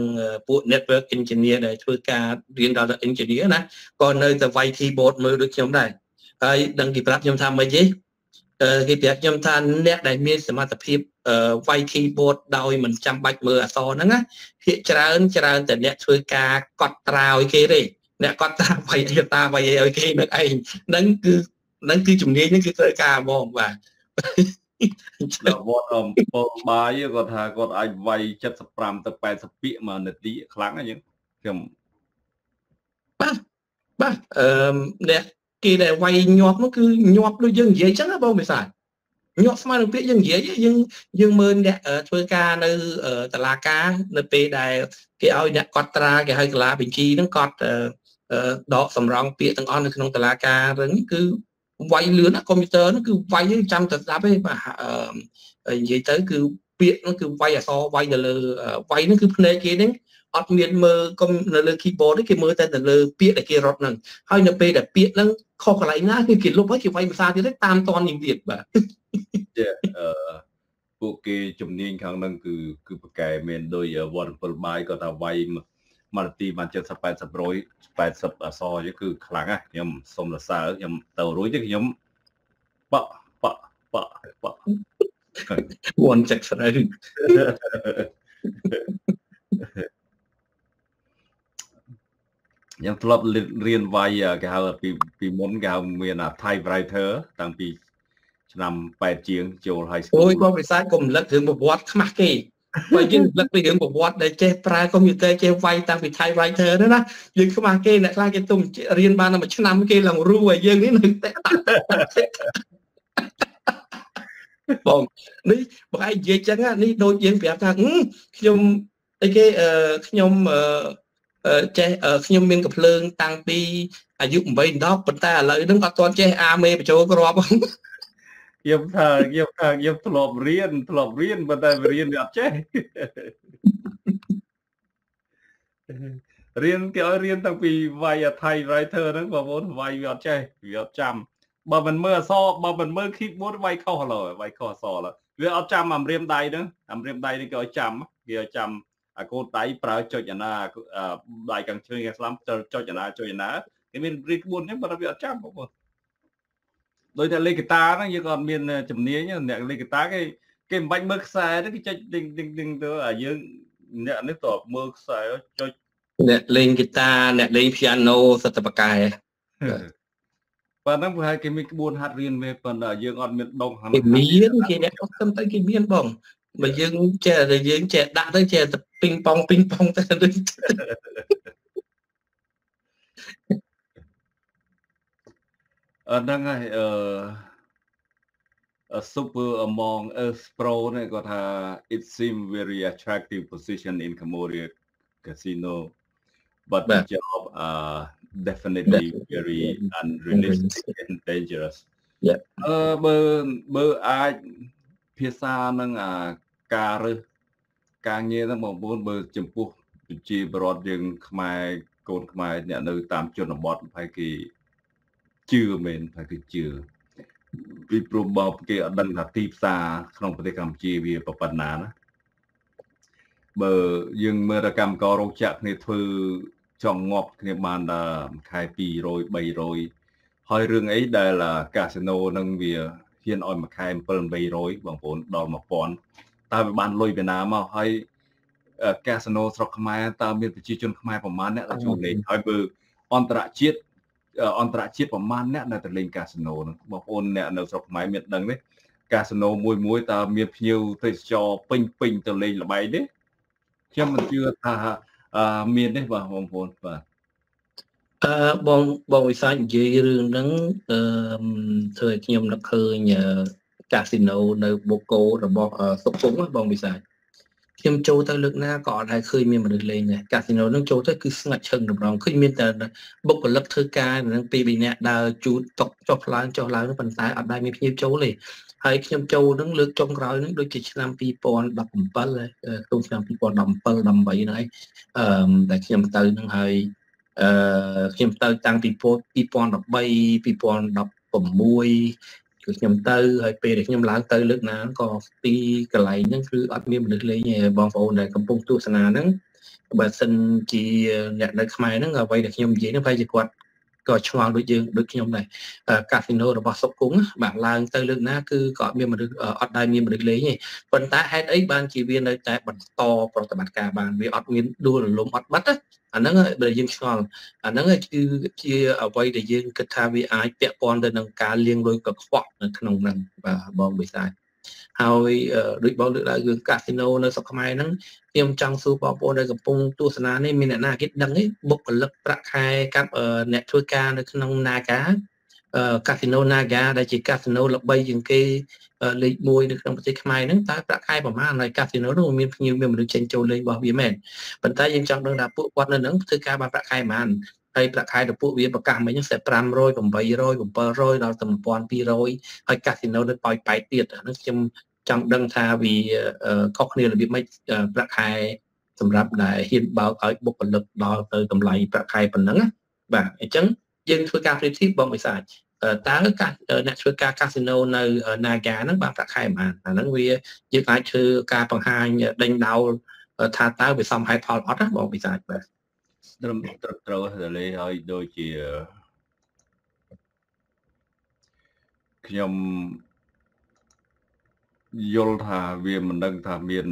ពួក network engineer ដែលធ្វើការរៀនដល់ engineer ណាក៏នៅតែវាយ keyboard មើលដូចខ្ញុំដែរហើយដឹងគេប្រាប់ខ្ញុំថាម៉េចទេ គេប្រាប់ខ្ញុំថាអ្នកដែលមានសមត្ថភាពវាយ keyboard ដោយមិនចាំបាច់មើលអក្សរហ្នឹងណាភាគច្រើនច្រើនតែអ្នកធ្វើការកត់ត្រាឲ្យគេទេអ្នកកត់ត្រាវាយអីតាវាយឲ្យគេនឹងឯងហ្នឹងគឺហ្នឹងគឺជំនាញហ្នឹងគឺត្រូវការហ្មងបាទដល់វត្តអំពងបាយគាត់ថាគាត់អាចវាយ75ទៅ80ពាក្យមួយនាទីខ្លាំងហ្នឹងខ្ញុំបាទបាទអឺអ្នក គេដែលវាយញាប់នោះគឺញាប់ដូចយើងនិយាយអញ្ចឹងណាបងវិសាលញាប់ស្មើនឹងពាក្យយើងនិយាយយើងយើងមើលអ្នកធ្វើការនៅតឡាការនៅពេលដែលគេឲ្យអ្នកកត់ត្រាគេឲ្យកលាបញ្ជីហ្នឹងកត់ដកសម្រងពាក្យទាំងអស់នៅក្នុងតឡាការហ្នឹងគឺវាយលឿនណាកុំព្យូទ័រហ្នឹងគឺវាយចាំតែស្ដាប់ទេបាទនិយាយទៅគឺពាក្យហ្នឹងគឺវាយអក្សរវាយទៅលើវាយហ្នឹងគឺភ្នែកគេហ្នឹងអត់មានមើលកុំនៅលើ keyboard ទេគេមើលតែទៅលើពាក្យដែលគេរត់ហ្នឹងហើយនៅពេលដែលពាក្យហ្នឹង ខុសកន្លែងណាគឺគេលុបហើយគេវាយភាសាទៀតទេតាមតនយើងទៀតបាទចាអឺពួកគេជំនាញខាងហ្នឹងគឺគឺប្រកែមានដោយវត្ត7បាយក៏ថាវាយមួយនាទីបាន70 80 100 80អសអញ្ចឹងគឺខ្លាំងណាស់ខ្ញុំសុំសរសើរខ្ញុំទៅរួចទេខ្ញុំបកបកបកបកវ៉ាន់ចិត្តស្រូវ ខ្ញុំធ្លាប់រៀនវាយគេហៅពីពីមុនគេហៅមាន typewriter តាំងពីឆ្នាំ8ជាងចូល high school អូយបងវិសាចកុំលឹករឿងប្រវត្តិខ្មាស់គេបើយើងលឹកពីរឿងប្រវត្តិដែលចេះប្រើកុំព្យូទ័រចេះវាយតាំងពី typewriter ហ្នឹងណាយើងខ្មាស់គេអ្នកខ្លះគេទុំរៀនបានតែមួយឆ្នាំគេឡើងរੂហើយយើងនេះនៅតែបងនេះបងឯងនិយាយចឹងនេះដូចយើងប្រាប់ថាខ្ញុំអីគេខ្ញុំ ចេះខ្ញុំមានកំភ្លើងតាំងពីអាយុ8 10ប៉ុន្តែឥឡូវហ្នឹងអត់ទាន់ចេះអាមេបញ្ចូលគ្រាប់ខ្ញុំថាខ្ញុំថាខ្ញុំធ្លាប់រៀនធ្លាប់រៀនប៉ុន្តែរៀនវាអត់ចេះរៀនគេឲ្យរៀនតាំងពីវាយ Thai writer ហ្នឹងបងប្អូនវាយវាអត់ចេះវាអត់ចាំបើមិនមើលអសបើមិនមើល keyboard វាយខុសឡើយវាយខុសអសឡើយវាអត់ចាំអាមរៀមដៃហ្នឹងអាមរៀមដៃនេះគេឲ្យចាំគេឲ្យចាំ អាកូនដៃប្រើចុចអាណាដៃខាងជើងខាងស្លាំចុចអាណាចុចអាណាគេមានរីក្បួនអញ្ចឹងបើវាអត់ចាំបងប្អូនដោយតែលេខកតាហ្នឹងយើងក៏អត់មានជំនាញអ្នកលេខកតាគេគេមិនបាច់មើលខ្សែទេគេចុចដេញដេញដេញទៅអាយើងអ្នកនេះតើមើលខ្សែចុចអ្នកលេងហ្គីតាអ្នកលេង piano សិតតែបកែប៉ុណ្ណឹងព្រោះគេមានក្បួនហាត់រៀនវាប៉ុន្តែយើងអត់មានដងហាត់គេមានគេអ្នកអត់ទៅទៅគេមានបងបើយើងចេះតែយើងចេះដាក់ទៅចេះតែ ពីងប៉ងពីងប៉ងទៅអឺហ្នឹងហើយអឺ super among us pro នេះគាត់ថា it seem very attractive position in Cambodia casino but the job uh definitely very unrealistic and dangerous អឺបើបើអាចភាសានឹងអាការរើស ការងារហ្នឹងបងប្អូនបើចំពោះប្រជាពលរដ្ឋយើង ខ្មែរកូនខ្មែរអ្នកនៅតាមជនបទហើយគេជឿមែនហើយគេជឿពីព្រោះបើគេអត់ដឹងថាទីផ្សារក្នុងប្រទេសកម្ពុជាវាប៉ុណ្ណាណាបើយើងមើលកម្មកររោងចក្រគ្នាធ្វើចង់ងាប់គ្នាបានដល់ខែ200 300ហើយរឿងអីដែលកាស៊ីណូនឹងវាហ៊ានឲ្យមួយខែ700បងប្អូនដល់1000 តើវាបានលុយពីណាមកហើយកាស៊ីណូស្រុកខ្មែរតើមានប្រជាជនខ្មែរប្រមាណអ្នកដែលចូលលេងហើយបើអន្តរជាតិអន្តរជាតិប្រមាណអ្នកនៅទៅលេងកាស៊ីណូហ្នឹងបងប្អូនអ្នកនៅស្រុកខ្មែរមានដឹងទេកាស៊ីណូមួយមួយតើមានភ្ញៀវទេសចរពេញពេញទៅលេងល្បែងទេខ្ញុំមិនជឿថាមានទេបាទបងប្អូនបាទអឺបងបងវិសាចនិយាយរឿងហ្នឹងអឺធ្វើឲ្យខ្ញុំនឹកឃើញ កាស៊ីណូនៅបូកូរបស់សុកពុងបងវិសាចខ្ញុំចូលទៅលើកណាក៏អត់ដែលឃើញមានមនុស្សលេងដែរកាស៊ីណូហ្នឹងចូលទៅគឺស្ងាត់ឈឹងតម្រងឃើញមានតែបុគ្គលិកធ្វើការនឹងពីរបីនាក់ដើរជូតតុកចុះឡើងចុះឡើងប៉ុន្តែអត់ដែលមានភ្ញៀវចូលទេហើយខ្ញុំចូលហ្នឹងលើកចុងក្រោយហ្នឹងដូចជាឆ្នាំ2017ក្នុងឆ្នាំ2017 18ហ្នឹងហើយអឺដែលខ្ញុំទៅហ្នឹងហើយអឺខ្ញុំទៅតាំងពី2013 2016 គឺខ្ញុំទៅហើយពេលដែលខ្ញុំឡើងទៅលើកណាក៏ទីកន្លែងហ្នឹងគឺអត់មានមនុស្សលេងទេបងប្អូនដែលកំពុងទស្សនាហ្នឹងបើសិនជាអ្នកនៅខ្មែរហ្នឹងអ្វីដែលខ្ញុំនិយាយហ្នឹងប្រហែលជាគាត់ ក៏ឆ្ងល់ដូចយើងដូចខ្ញុំដែរកាស៊ីណូរបស់សុកគង់បាទឡើងទៅលើកណាគឺក៏អត់មានមនុស្សអត់ដែលមានមនុស្សលេងទេប៉ុន្តែហេតុអីបានជាវានៅតែបន្តប្រតិបត្តិការបានវាអត់មានដួលរលំអត់បាត់អាហ្នឹងដែលយើងឆ្ងល់អាហ្នឹងគឺជាអ្វីដែលយើងគិតថាវាអាចពាក់ព័ន្ធទៅនឹងការលៀងលុយកខ្វក់នៅក្នុងហ្នឹងបាទបងបិសាច ហើយដូចបងលើកឡើងរឿងកាស៊ីណូនៅស្រុកខ្មែរហ្នឹងខ្ញុំចង់សួរបងប្អូនដែលកំពុងទស្សនានេះមានអ្នកណាគេដឹងទេបុគ្គលិកប្រាក់ខែកាប់អ្នកធ្វើការនៅក្នុង Naga កាស៊ីណូ Naga ដែលជាកាស៊ីណូល្បីជាងគេលេខ1នៅក្នុងប្រទេសខ្មែរហ្នឹងតើប្រាក់ខែប្រមាណហើយកាស៊ីណូនោះមានភ្ញៀវមានមនុស្សចេញចូលលេងរបស់វាមែនប៉ុន្តែយើងចង់ដឹងថាពួកគាត់នៅហ្នឹងធ្វើការបានប្រាក់ខែប្រមាណហើយប្រាក់ខែរបស់ពួកវាប្រកាសមិញហ្នឹងសេ500 800 700ដល់ទៅ1200ហើយកាស៊ីណូនៅប៉ោយប៉ែតទៀតអាហ្នឹងខ្ញុំ ចង់ដឹងថាវាខុសគ្នារបៀបម៉េចប្រាក់ខែសម្រាប់ដែលហ៊ានបើកឲ្យបុគ្គលិកដល់ទៅតម្លៃប្រាក់ខែប៉ុណ្ណឹងបាទអញ្ចឹងយើងធ្វើការប្រៀបធៀបបងវិសាចតើការអ្នកធ្វើការកាស៊ីណូនៅ Naga ហ្នឹងបានប្រាក់ខែប៉ុន្មានអាហ្នឹងវាយើងអាចធ្វើការបង្ហាញដេញដោលថាតើវាសមហេតុផលអត់ណាបងពិសាចបាទត្រឹមត្រូវត្រូវទៅលេឲ្យដូចជាខ្ញុំ យល់ថាវាមិនដឹងថាមាន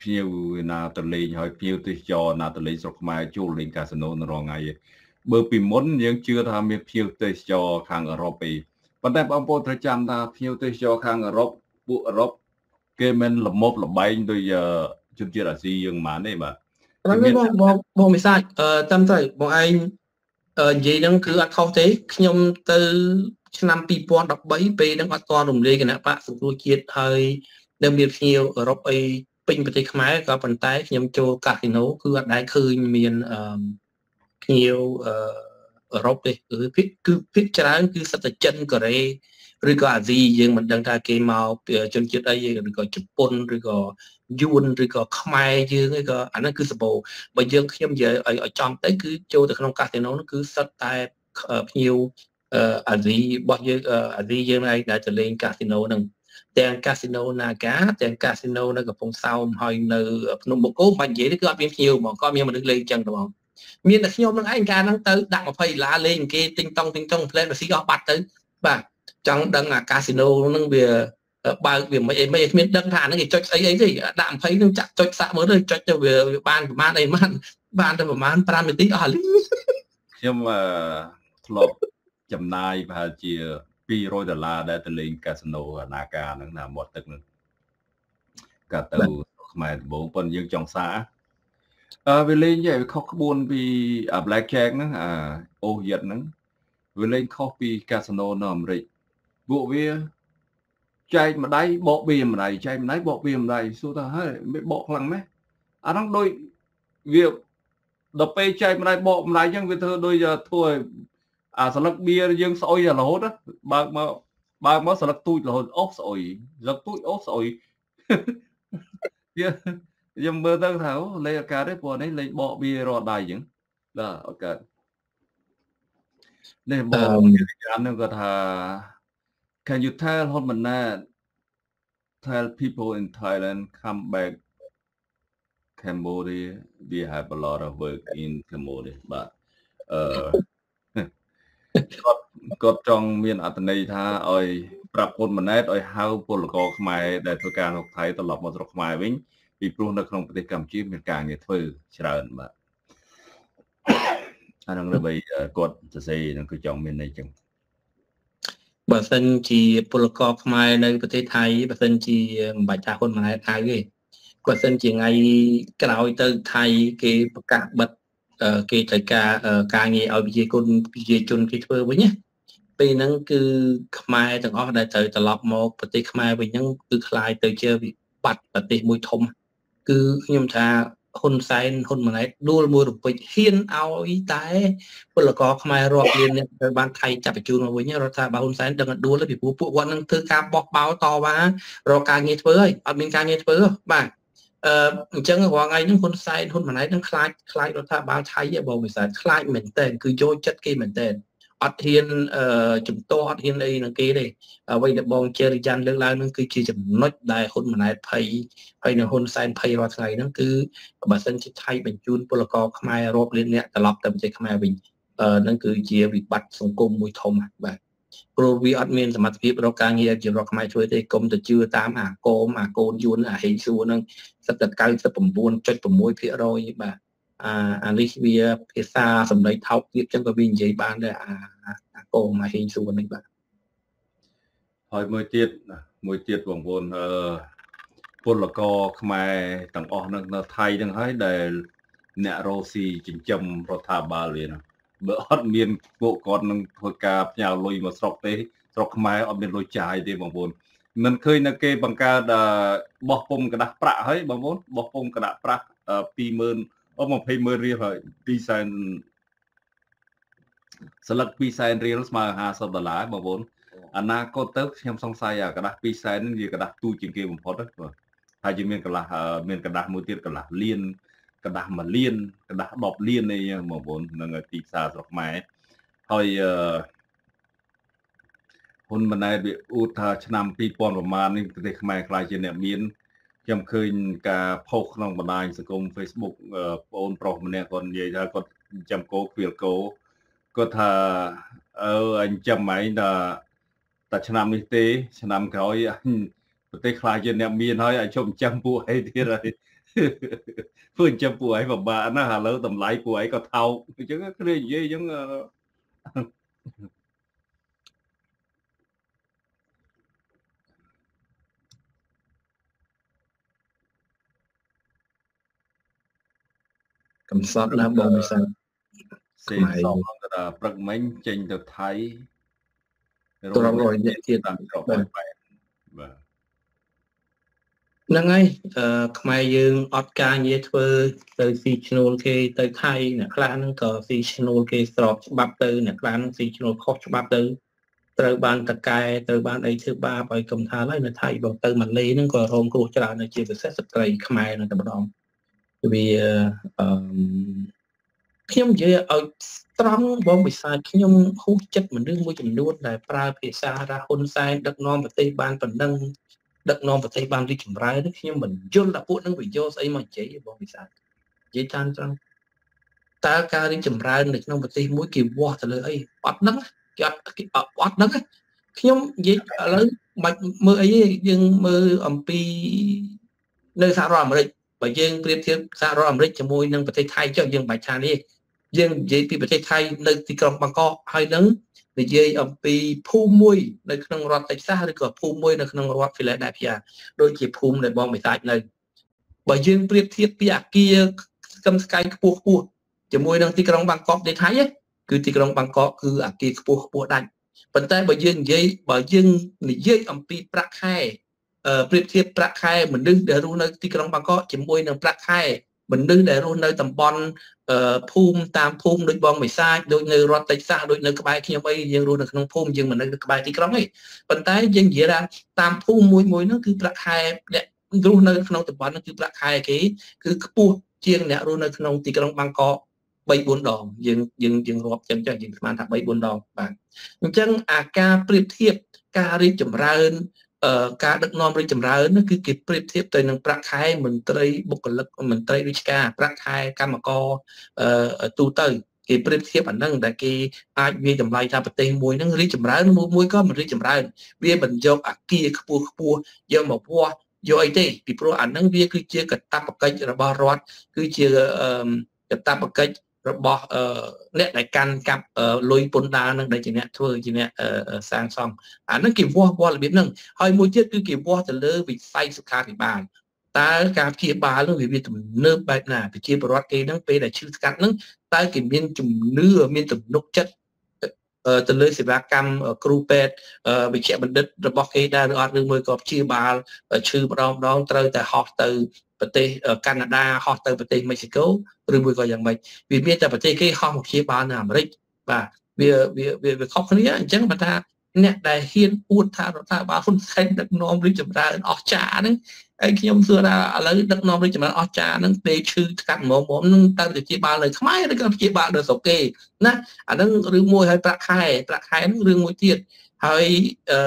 ភ្ញៀវណាទៅលេងហើយភ្ញៀវទេសចរណាទៅលេងស្រុកខ្មែរជួលលេងកាស៊ីណូនៅរងថ្ងៃបើពីមុនយើងជឿថាមានភ្ញៀវទេសចរខាងអឺរ៉ុបឯងប៉ុន្តែបងប្អូនត្រូវចាំថាភ្ញៀវទេសចរខាងអឺរ៉ុបពួកអឺរ៉ុបគេមិនលមប់លបែងដោយជនជាតិអាស៊ីយើងហ្មងទេបាទហ្នឹងបងបងបងមិសាច់អឺតាមទៅបងឯងនិយាយហ្នឹងគឺអត់ខុសទេខ្ញុំទៅ ឆ្នាំ2013ពេលហ្នឹងអត់ទាន់រំលាយគណៈបកសង្គ្រោះជាតិហើយនៅមានភ្ញៀវអឺរ៉ុបអីពេញប្រទេសខ្មែរក៏ប៉ុន្តែខ្ញុំចូលកាស៊ីណូគឺអត់ដែលឃើញមានអឺភ្ញៀវអឺអឺរ៉ុបទេគឺភាគគឺភាគច្រើនគឺសិតតែចិនកូរ៉េឬក៏អាស៊ីយើងមិនដឹងថាគេមកជនជាតិអីឬក៏ជប៉ុនឬក៏យួនឬក៏ខ្មែរយើងអីក៏អាហ្នឹងគឺសបោបើយើងខ្ញុំនិយាយឲ្យចំទៅគឺចូលទៅក្នុងកាស៊ីណូនោះគឺសិតតែភ្ញៀវ អាស៊ីរបស់យើងអាស៊ីយើងឯងដែលទៅលេងកាស៊ីណូហ្នឹងទាំងកាស៊ីណូ Naga ទាំងកាស៊ីណូនៅកំពង់សោមហើយនៅភ្នំបូកូមិននិយាយទេគឺអត់មានភ្ញៀវហ្មងក៏មានមនុស្សលេងអញ្ចឹងទៅហ្មងមានតែខ្ញុំនឹងឯងកាលហ្នឹងទៅដាក់20ដុល្លារលេងគេទិញតង់ទិញតង់ផ្លែបស៊ីអស់បាត់ទៅបាទចង់ដឹងអាកាស៊ីណូហ្នឹងវាបើកវាមិនអីមិនគ្មានដឹងថាហ្នឹងគេចុចស្អីអីទេដាក់20ហ្នឹងចាក់ចុចសាក់មើលទៅចុចទៅវាបានប្រហែលអីបានបានទៅប្រហែល5នាទីអស់លីខ្ញុំអឺធ្លាប់ ចំណាយប្រហែលជា200ដុល្លារដែលទៅលេងកាស៊ីណូអាណាកាហ្នឹងណាមាត់ទឹកហ្នឹងកាទៅខ្មែរដំបងប៉ុន្តែយើងចង់សាអឺវាលេងយេវាខុសក្បួនពីអា Black Jack ហ្នឹងអាអូសយិតហ្នឹងវាលេងខុសពីកាស៊ីណូនៅអាមេរិកពួកវាចែកម្ដាយបកវាម្ដាយចែកម្ដាយបកវាម្ដាយសួរថាហើយមិនបកខ្លាំងម៉េះអាហ្នឹងដូចវាដល់ពេលចែកម្ដាយបកម្ដាយអញ្ចឹងវាធ្វើដូចធ្វើឲ្យ អាស្លឹកបៀយើងស្អុយរហូតបើកមកបើកមកស្លឹកទូចរហូតអូសស្អុយស្លឹកទូចអូសស្អុយខ្ញុំមើលទៅថាលេខអាកាទេព្រោះនេះលេខបកបៀរត់ដៃអញ្ចឹងបាទអូខេនេះបងយ៉ាងហ្នឹងគាត់ថា can you tell Holmanat tell people in Thailand come back Cambodia we have a lot of work in Cambodia បាទអឺ គាត់គាត់ចង់មានអត្ថន័យថាឲ្យប្រាប់ហ៊ុនម៉ាណែតឲ្យហៅពលករខ្មែរដែលធ្វើការនៅថៃត្រឡប់មកស្រុកខ្មែរវិញពីព្រោះនៅក្នុងប្រទេសកម្ពុជាមានការងារធ្វើច្រើនបាទអានឹងដើម្បីគាត់សរសេរនឹងគឺចង់មានន័យចឹងបើសិនជាពលករខ្មែរនៅប្រទេសថៃបើសិនជាមិនបាច់ថាហ៊ុនម៉ាណែតហៅទេបើសិនជាថ្ងៃក្រោយទៅថៃគេប្រកាសបិទ គេត្រូវការការងារឲ្យប្រជាជនប្រជាជនគេធ្វើវិញណាពេលហ្នឹងគឺខ្មែរទាំងអស់ដែលត្រូវត្រឡប់មកប្រទេសខ្មែរវិញហ្នឹងគឺคล้ายទៅជាវិបត្តិប្រទេសមួយធំគឺខ្ញុំថាហ៊ុនសែនហ៊ុនម៉ាណែតដួលមួយរំពេចហ៊ានឲ្យតែពលករខ្មែររាប់លានអ្នកត្រូវបានថៃចាប់បញ្ជូនមកវិញរដ្ឋាភិបាលហ៊ុនសែនដឹងដួលពីព្រោះពួកគាត់នឹងធ្វើការបោះបោតវ៉ារកការងារធ្វើហើយអត់មានការងារធ្វើបាទ អឺអញ្ចឹងរាល់ថ្ងៃហ្នឹងហ៊ុនសែនហ៊ុនម៉ាណែតនឹងខ្លាចខ្លាចរដ្ឋាភិបាលថៃបងវិសាលខ្លាចមែនតើគឺយកចិត្តគេមែនតើអត់ហ៊ានអឺជំទាស់អត់ហ៊ានអីនឹងគេទេអ្វីដែលបងជេរីយ៉ាន់លើកឡើងនឹងគឺជាចំណុចដែលហ៊ុនម៉ាណែតភ័យហើយនៅហ៊ុនសែនភ័យរាល់ថ្ងៃហ្នឹងគឺបើសិនជាថៃបញ្ជូនពលករខ្មែររាប់លានអ្នកត្រឡប់ទៅប្រទេសខ្មែរវិញអឺនឹងគឺជាវិបត្តិសង្គមមួយធំបាទ ព្រោះវាអត់មានសមត្ថភាពរកការងារជារដ្ឋខ្មែរជួយទេគុំទៅជឿតាមអាកូមអាកូនយួនអាហេងសួរហ្នឹងសិតតែ99.6%បាទអាអានេះវាភាសាសម្ដីថោកទៀតចឹងក៏វានិយាយបានដែរអាអាកូមកហេងសួរនេះបាទហើយមួយទៀតមួយទៀតបងប្អូនអឺពលករខ្មែរទាំងអស់នៅនៅថៃទាំងហើយដែលអ្នករស់ស៊ីចិញ្ចឹមរដ្ឋាភិបាលវាណា បើអត់មានពួកគាត់នឹងធ្វើការផ្ញើលុយមកស្រុកទេស្រុកខ្មែរអត់មានលុយចាយទេបងប្អូនមិនឃើញនៅគេបង្កើតបោះពុំกระดาษប្រាក់ហើយបងប្អូនបោះពុំกระดาษប្រាក់20000អូ20ម៉ឺនរៀលហើយ2សែនស្លឹក2សែនរៀលស្មើ50ដុល្លារបងប្អូនអនាគតទៅខ្ញុំសង្ស័យអាกระดาษ2សែននេះវាกระดาษទូជាងគេបំផុតបាទហើយជាមានកន្លះមានកระดาษមួយទៀតកន្លះលាន កระดาษ1លានកระดาษ10លានអីចឹងបងប្អូននឹងទីផ្សារស្រុកខ្មែរហើយអឺហ៊ុនម៉ាណែតវាអួតថាឆ្នាំ2000ប្រមាណនេះប្រទេសខ្មែរខ្លាចជាអ្នកមានខ្ញុំឃើញការផុសក្នុងបណ្ដាញសង្គម Facebook បងប្រុសម្នាក់គាត់និយាយថាគាត់ចាំគោគ្វាលគោគាត់ថាអឺអញចាំឯងថាតែឆ្នាំនេះទេ ឆ្នាំក្រោយអញប្រទេសខ្លាចជាអ្នកមានហើយឲ្យជុំចាំពួកអីទៀតហើយ ធ្វើចាំពួកអីពិបាកណាស់ឥឡូវតម្លៃពួកអីក៏ថោកអញ្ចឹងគ្នានិយាយអញ្ចឹងកំសត់ណាបងវិសាលសេងសំទៅថាព្រឹកមិញចេញទៅថៃត្រង់រយអ្នកទៀតបាទបាទ ហ្នឹងហើយអឺខ្មែរយើងអត់ការងារធ្វើទៅស៊ីឈ្នួលគេទៅថៃអ្នកខ្លះហ្នឹងក៏ស៊ីឈ្នួលគេស្របច្បាប់ទៅអ្នកខ្លះហ្នឹងស៊ីឈ្នួលខុសច្បាប់ទៅត្រូវបានតកែត្រូវបានអីធ្វើបាបឲ្យកំថាហើយនៅថៃបើទៅម៉ាឡេហ្នឹងក៏រងគ្រោះច្រើននៅជាពិសេសស្ត្រីខ្មែរនៅតែម្ដងវាអឺខ្ញុំនិយាយឲ្យត្រង់បងវិសាលខ្ញុំហួសចិត្តមនុស្សមួយចំនួនដែលប្រើភាសាថាហ៊ុនសែនដឹកនាំប្រទេសបានប៉ុណ្ណឹង ដឹកនាំប្រទេសបានរីកចម្រើនខ្ញុំមិនយល់ថាពួកនឹងវាយកស្អីមកនិយាយបងវិសាលនិយាយតាមត្រង់តើការរីកចម្រើននៅក្នុងប្រទេសមួយគេវាស់ទៅលើអីអត់ដឹងគេអត់អត់ដឹងខ្ញុំនិយាយឥឡូវបាច់មើលអីទេយើងមើលអំពីនៅសហរដ្ឋអាមេរិកបើយើងប្រៀបធៀបសហរដ្ឋអាមេរិកជាមួយនឹងប្រទេសថៃចុះយើងបាច់ថានេះយើងនិយាយពីប្រទេសថៃនៅទីក្រុងបាងកកហើយនឹង និយាយអំពីភូមិមួយនៅក្នុងរដ្ឋតិចសាសឬក៏ភូមិមួយនៅក្នុងរដ្ឋ Philadelphia ដូចជាភូមិដែលបងមិនសាច់នៅបើយើងប្រៀបធៀបពីអាគារស្កឹមស្កៃខ្ពស់ខ្ពស់ជាមួយនឹងទីក្រុងបាងកកនៃថៃគឺទីក្រុងបាងកកគឺអាគារខ្ពស់ខ្ពស់ដាច់ប៉ុន្តែបើយើងនិយាយបើយើងនិយាយអំពីប្រាក់ខែប្រៀបធៀបប្រាក់ខែមនុស្សដែលរស់នៅទីក្រុងបាងកកជាមួយនឹងប្រាក់ខែ មនុស្សដែលរស់នៅតំបន់ភូមិតាមភូមិដូចបងវិសាចដូចនៅរដ្ឋតិចសាសដូចនៅក្បែរខ្ញុំអីយើងរស់នៅក្នុងភូមិយើងមិននៅក្បែរទីក្រុងទេប៉ុន្តែយើងនិយាយថាតាមភូមិមួយមួយហ្នឹងគឺប្រាក់ខែអ្នករស់នៅក្នុងតំបន់ហ្នឹងគឺប្រាក់ខែគេគឺខ្ពស់ជាងអ្នករស់នៅក្នុងទីក្រុងបាងកក3 4ដងយើងយើងយើងរាប់ចឹងចឹងយើងស្មានថា3 4ដងបាទអញ្ចឹងអាការប្រៀបធៀបការរីកចម្រើន ការដឹកនាំរីកចម្រើនគឺគេប្រៀបធៀបទៅនឹងប្រាក់ខែមន្ត្រីបុគ្គលិកមន្ត្រីរាជការប្រាក់ខែកម្មករទូទៅគេប្រៀបធៀបអាហ្នឹងដែលគេអាចវាតម្លៃថាប្រទេសមួយហ្នឹងរីកចម្រើនមួយមួយក៏មិនរីកចម្រើនវាមិនយកអាគារខ្ពស់ខ្ពស់យកមកវាស់យកអីទេពីព្រោះអាហ្នឹងវាគឺជាកតបកិច្ចរបស់រដ្ឋគឺជាកតបកិច្ច របស់អ្នកដែលកាន់កាប់លុយពន្ធដារនឹងដែលជាអ្នកធ្វើជាអ្នកសាងសង់អាហ្នឹងគេវាស់វាស់របៀបហ្នឹងហើយមួយទៀតគឺគេវាស់ទៅលើវិស័យសុខាភិបាលតើការព្យាបាលនោះវាមានទំនើបបែបណាប្រជាពលរដ្ឋគេហ្នឹងពេលដែលឈឺស្កាត់ហ្នឹងតើគេមានជំនឿមានទំនុកចិត្តទៅលើសេវាកម្មគ្រូពេទ្យវិជ្ជបណ្ឌិតរបស់គេដែរឬអត់ឬមួយក៏ព្យាបាលឈឺម្ដងម្ដងត្រូវតែហោះទៅ ប្រទេសកាណាដាហោះទៅប្រទេសមិចស៊ីកូឬមួយក៏យ៉ាងម៉េចវាមានតែប្រទេសគេហោះមកព្យាបាលនៅអាមេរិកបាទវាវាវាខុសគ្នាអញ្ចឹងបើថាអ្នកដែលហ៊ានអួតថារដ្ឋាភិបាលហ៊ុនសែនដឹកនាំរីកចម្រើនអស់ចាហ្នឹងហើយខ្ញុំសួរថាឥឡូវដឹកនាំរីកចម្រើនអស់ចាហ្នឹងពេលឈឺស្កាត់មុំមុំហ្នឹងតើទៅជាបាលនៅខ្មែរឬក៏ជាបាលនៅស្រុកគេណាអាហ្នឹងរឿងមួយហើយប្រាក់ខែប្រាក់ខែហ្នឹងរឿងមួយទៀតហើយអឺ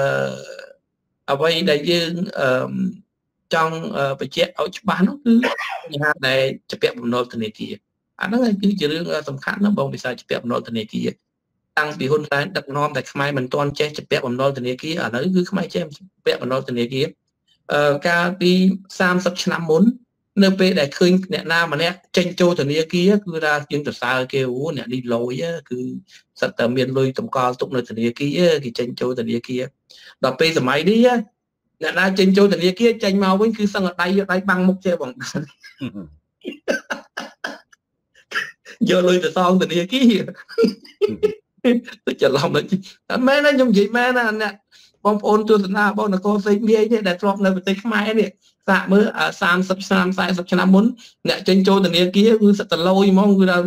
អ្វីដែលយើងអឺ ចង់បញ្ជាក់ឲ្យច្បាស់នោះគឺបញ្ហាដែលជាពាក់បំណុលធនាគារអាហ្នឹងគឺជារឿងសំខាន់ណាស់បងវិសាជាពាក់បំណុលធនាគារតាំងពីហ៊ុនសែនដឹកនាំតែខ្មែរមិនទាន់ចេះជាពាក់បំណុលធនាគារឥឡូវគឺខ្មែរចេះពាក់បំណុលធនាគារអឺកាលពី30ឆ្នាំមុននៅពេលដែលឃើញអ្នកណាម្នាក់ចេញចូលធនាគារគឺថាជាងសរសើរគេអូអ្នកនេះលុយគឺសិតតែមានលុយតម្កល់ទុកនៅធនាគារគេចេញចូលធនាគារដល់ពេលសម័យនេះ អ្នកណាចេញចូលធនាគារចេញមកវិញគឺសឹងដៃយកដៃបាំងមុខចេះបងយកលុយទៅសងធនាគារទៅច្រឡំទៅតែមែនណាខ្ញុំនិយាយមែនណាអ្នកបងប្អូនទស្សនាបងនគរសេកមាយនេះដែលធ្លាប់នៅប្រទេសខ្មែរនេះសាកមើល30ឆ្នាំ40ឆ្នាំមុនអ្នកចេញចូលធនាគារគឺសិតតលយហ្មងគឺថា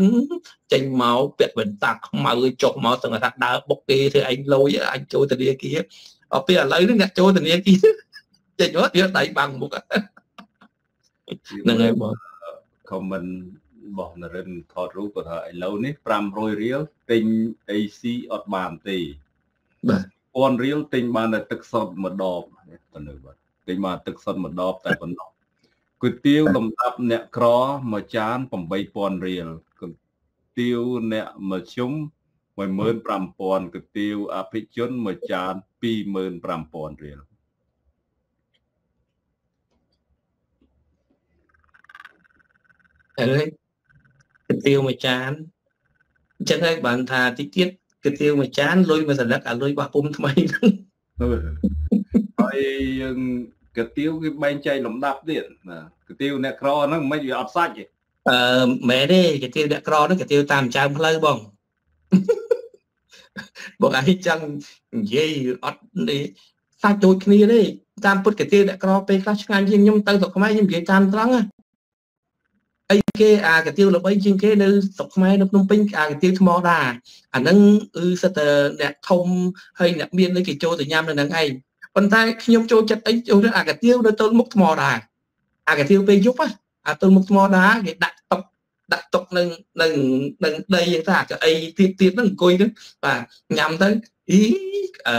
ចេញមកពាក់វ៉ែនតាខ្មៅចុកមកសឹងថាដើរបុកគេធ្វើឯងលយអញចូលធនាគារដល់ពេលឥឡូវនេះអ្នកចូលធនាគារ ចេញមកយកដៃបាំងមុខហ្នឹងហើយបងខមមិនរបស់នរិនថតរូបគាត់ថាឥឡូវនេះ500រៀលទិញ AC អត់បានទេបាទ1000រៀលទិញបានតែទឹកសុទ្ធមួយដបទៅនៅបាទទិញបានទឹកសុទ្ធមួយដបតែប៉ុណ្ណោះគុយទាវលំដាប់អ្នកក្រមួយចាន8000រៀលគុយទាវអ្នកមធ្យម15000គុយទាវអភិជនមួយចាន25000រៀល ហើយកាទៀវមួយចានអញ្ចឹងហើយបានថាតិចទៀតកាទៀវមួយចានលុយមួយសន្លឹកអាលុយបោះពុំថ្មីហ្នឹងហើយយើងកាទៀវគេបែងចែកលំដាប់ទៀតណាកាទៀវអ្នកក្រហ្នឹងមិនវាអត់សាច់ទេអឺមែនទេកាទៀវអ្នកក្រហ្នឹងកាទៀវតាមចើមផ្លូវបងបងឯងចង់និយាយអត់នេះសាច់ដូចគ្នាទេតាមពុតកាទៀវអ្នកក្រពេលខ្លះឆ្ងាញ់ជាងខ្ញុំទៅស្រុកខ្មែរខ្ញុំនិយាយតាមត្រង់ណា អីគេអាកាទៀវល្បីជាងគេនៅស្រុកខ្មែរនៅភ្នំពេញអាកាទៀវថ្មដាអាហ្នឹងគឺសិតតែអ្នកធំហើយអ្នកមានគេចូលទៅញ៉ាំនៅហ្នឹងឯងប៉ុន្តែខ្ញុំចូលចិត្តអីចូលអាកាទៀវនៅទល់មុខថ្មដាអាកាទៀវពេលយប់អាទល់មុខថ្មដាគេដាក់តុកដាក់តុកនឹងនឹងនឹងដីយ៉ាងថាកៅអីទៀតទៀតហ្នឹងអង្គុយហ្នឹងបាទញ៉ាំទៅអីអឺ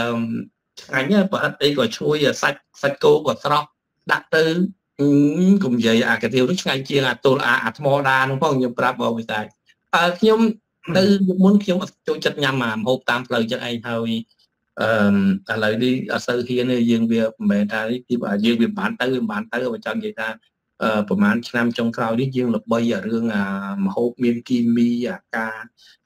ឆ្ងាញ់ណាស់ប្រហិតអីក៏ឈ្ងុយសាច់សាច់គោក៏ស្រស់ដាក់ទៅ កុំនិយាយអាកាទៀវនោះឆ្ងាញ់ជាងអាទល់អាអាថ្មដានោះផងខ្ញុំប្រាប់បងវិសាអើខ្ញុំនៅមុនខ្ញុំអត់ចូលចិត្តញ៉ាំអាម្ហូបតាមផ្លូវចឹងឯងហើយអឺឥឡូវនេះអត់សូវហ៊ានទេយើងវាមិនមែនថាទីបើយើងវាបានទៅវាបានទៅបើចង់និយាយថា ប្រហែលឆ្នាំចុងក្រោយនេះយើងល្បីអារឿងអាមហូបមានគីមីអាការ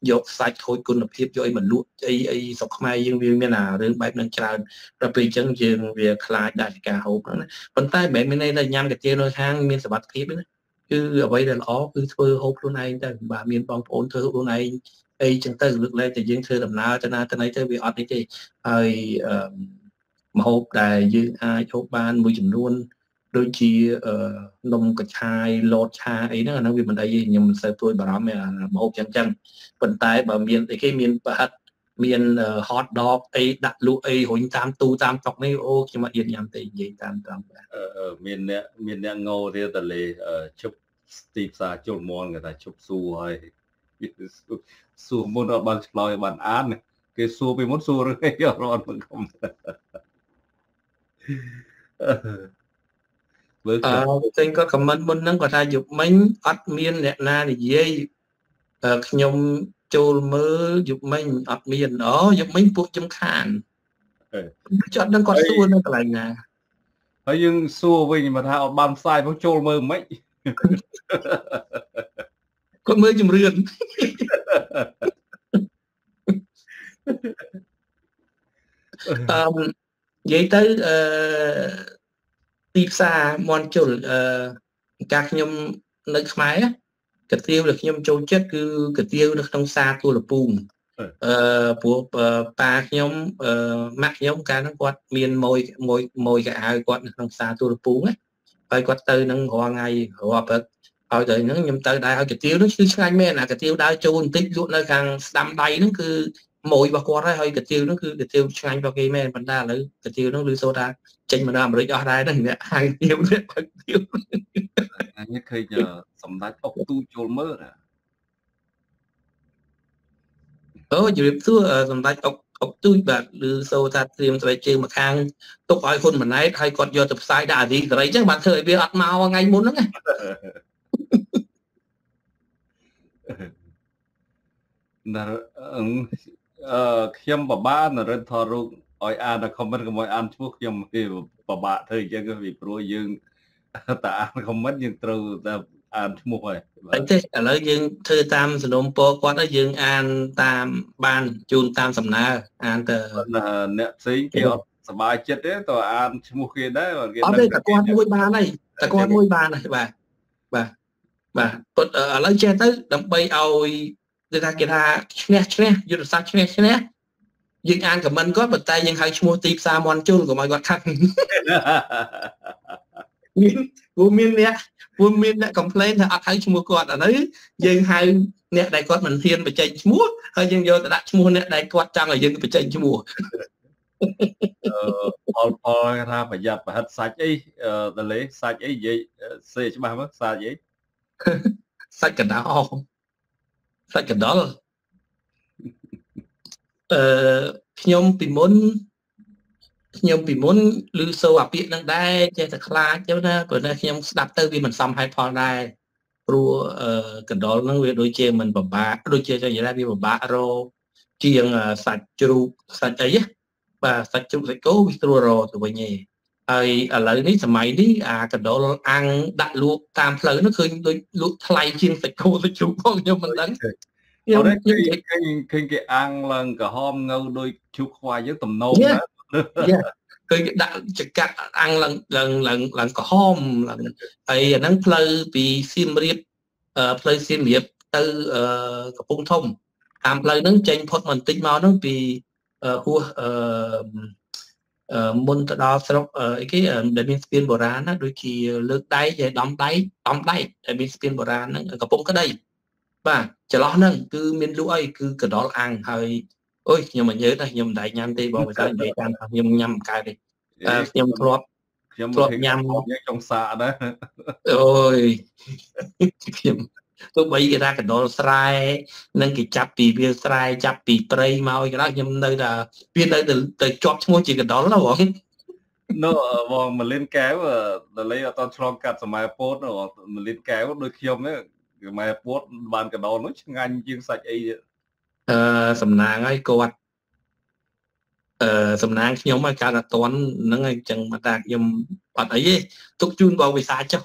យកសាច់ខូចគុណភាពយកអីមកលក់អីអីស្រុកខ្មែរយើងវាមានអារឿងបែបហ្នឹងច្រើនដល់ពេលអញ្ចឹងយើងវាខ្លាចដល់ការហូបហ្នឹងណាប៉ុន្តែមិនមែនមានន័យថាញ៉ាំកាទៀវនៅហាងមានសុវត្ថិភាពទេណាគឺអ្វីដែលល្អគឺធ្វើហូបខ្លួនឯងទៅបាទមានបងប្អូនធ្វើខ្លួនឯងអីចឹងទៅលើកលែងតែយើងធ្វើដំណើរទៅណាទៅណីទៅវាអត់នេះទេហើយមហូបដែលយើងអាចហូបបានមួយចំនួន ដូចជានំកញ្ឆាយលតឆាអីហ្នឹងអាហ្នឹងវាមិនអីទេខ្ញុំមិនសូវព្រួយបារម្ភទេម្ហូបចឹងចឹងប៉ុន្តែបើមានអីគេមានប្រហិតមាន hot dog អីដាក់លក់អីរុញតាមទូតាមតុកនេះអូខ្ញុំអត់ហ៊ានញ៉ាំទេនិយាយតាមត្រង់មានអ្នកមានអ្នកងោទៀតតលេជប់ទីផ្សារជុលមន់គេថាជប់សួរហើយសួរមុនអត់បានឆ្លើយបានអានគេសួរពីមុនសួររឿងអីអត់រត់មិនខំមើ លអឺផ្សេងគាត់ខមមិនមុនហ្នឹងគាត់ថាយប់មិញអត់មានអ្នកណានិយាយខ្ញុំចូលមើលយប់មិញអត់មានអូយប់មិញពួកខ្ញុំខានចត់នឹងគាត់សួរនៅកន្លែងណាហើយយើងសួរវិញមកថាអត់បានផ្សាយផងចូលមើលមិនគាត់មើលជំរឿនអឺនិយាយទៅអឺ ទីផ្សារមន់ជុលអឺការខ្ញុំនៅខ្មែរកាទៀវដែលខ្ញុំចូលចិត្តគឺកាទៀវនៅក្នុងផ្សារទូលពូមអឺព្រោះប៉ាខ្ញុំអឺម៉ាក់ខ្ញុំកាលហ្នឹងគាត់មានមួយមួយមួយកៅអៅគាត់នៅក្នុងផ្សារទូលពូមណាហើយគាត់ទៅនឹងរាល់ថ្ងៃរាល់ព្រឹកហើយទៅហ្នឹងខ្ញុំទៅដែរហើយកាទៀវហ្នឹងគឺឆ្ងាញ់មែនអាកាទៀវដើរចូលបន្តិចលក់នៅខាងស្ដាំដៃហ្នឹងគឺ ម៉ួយរបស់គាត់ហើយហើយកាទៀវហ្នឹងគឺកាទៀវឆ្ងាញ់របស់គេមែនប៉ុន្តែឥឡូវកាទៀវហ្នឹងឮសូរថាចេញមកនៅអាមេរិកអស់ដែរហ្នឹងអ្នកហាងទៀវនេះបើទៀវអញឃើញសម្ដេចអុកទូចូលមើលអូជម្រាបសួរសម្ដេចអុកអុកទូចបាទឬសូថាត្រៀមស្បែកជើងមកខាងទុកឲ្យហ៊ុនម៉ាណែតហើយគាត់យកទៅផ្សាយដាក់អាស៊ីសេរីចឹងបានធ្វើឲ្យវាអត់មកថ្ងៃមុនហ្នឹងណាអឺ ខ្ញុំបបានរិទ្ធថតរូបឲ្យអាននៅ comment កុំឲ្យអានឈ្មោះខ្ញុំវាពិបាកធ្វើអញ្ចឹងពីព្រោះយើងតែអាន comment យើងត្រូវតែអានឈ្មោះហើយតែទេឥឡូវយើងធ្វើតាមសំណុំពរគាត់ហើយយើងអានតាមបានជូនតាមសំណើអានទៅអ្នកផ្សេងគេអត់សบายចិត្តទេតើអានឈ្មោះគេដែរគេអត់ទេតែគាត់មួយបានហើយតែគាត់មួយបានហើយបាទបាទបាទពុតឥឡូវចេះទៅដើម្បីឲ្យ គេថាគេថាឈ្នះឈ្នះយុទ្ធសាស្ត្រឈ្នះឈ្នះយើងអានខមមិនគាត់ប៉ុន្តែយើងហៅឈ្មោះទីផ្សារមន់ជូនកុំឲ្យគាត់ខាត់មានព្រោះមានអ្នកព្រោះមានអ្នក complain ថាអត់ហៅឈ្មោះគាត់ឥឡូវយើងហៅអ្នកដែលគាត់មិនហ៊ានបញ្ចេញឈ្មោះហើយយើងយកទៅដាក់ឈ្មោះអ្នកដែលគាត់ចង់ឲ្យយើងបញ្ចេញឈ្មោះអល់ផលថាប្រយ័ត្នប្រហិតសាច់អីតលេសាច់អីនិយាយសេច្បាស់មើលសាច់អីសាច់កណ្ដោ សាច់កណ្ដុលអឺខ្ញុំពីមុនខ្ញុំពីមុនឮសូរអាពាកនឹងដែរចេះតែខ្លាចទៅណាព្រោះតែខ្ញុំស្ដាប់ទៅវាមិនសមហេតុផលដែរព្រោះអឺកណ្ដុលហ្នឹងវាដូចជាមិនពិបាកដូចជានិយាយថាវាពិបាករជាងសាច់ជ្រូកសាច់អីបាទសាច់ជ្រូកសាច់គោវាស្រួលរទៅវិញឯង ហើយឥឡូវនេះសម័យនេះអាកណ្ដុលអាំងដាក់លក់តាមផ្លូវនោះឃើញដូចលក់ថ្លៃជាងសាច់គោសាច់ជ្រូកផងខ្ញុំមិនដឹងខ្ញុំខ្ញុំឃើញឃើញគេអាំងឡើងក្រហមងៅដូចជ្រូកខ្វាយយើងទំនោរណាឃើញគេដាក់ចកាត់អាំងឡើងឡើងឡើងឡើងក្រហមឡើងហើយអាហ្នឹងផ្លូវពីសៀមរាបផ្លូវសៀមរាបទៅកំពង់ធំតាមផ្លូវហ្នឹងចេញផុតបន្តិចមកហ្នឹងពីហួសអឺ មុនទៅដល់ស្រុកអីគេដែលមានស្ពានបុរាណណាដូចជាលើកដៃជាដំដៃដំដៃដែលមានស្ពានបុរាណហ្នឹងកំពង់ក្តីបាទចន្លោះហ្នឹងគឺមានលក់អីគឺកដលអាំងហើយអូយខ្ញុំមិនញើតខ្ញុំមិនដែរញ៉ាំទេបងបើនិយាយតាមខ្ញុំញ៉ាំមិនកើតទេខ្ញុំធ្លាប់ខ្ញុំធ្លាប់ញ៉ាំចុងសាដែរអូយខ្ញុំ ទោះបីគេថាកណ្ដុលស្រែនឹងគេចាប់ពីវាលស្រែចាប់ពីព្រៃមកក៏ដោយខ្ញុំនៅតែវានៅទៅជាប់ឈ្មោះជាកណ្ដុលណាបងនៅបងមលិនកែវដលៃអត់ឆ្លងកាត់សម័យពោតមលិនកែវដូចខ្ញុំហ្នឹងម៉ែពួតបានកដោនោះឆ្ងាញ់ជាងសាច់អីអឺសំណាងហើយគាត់អឺសំណាងខ្ញុំឲ្យកើតអត់តន់ហ្នឹងអញ្ចឹងមកតាខ្ញុំអត់អីទេទុកជូនបងវិសាចុះ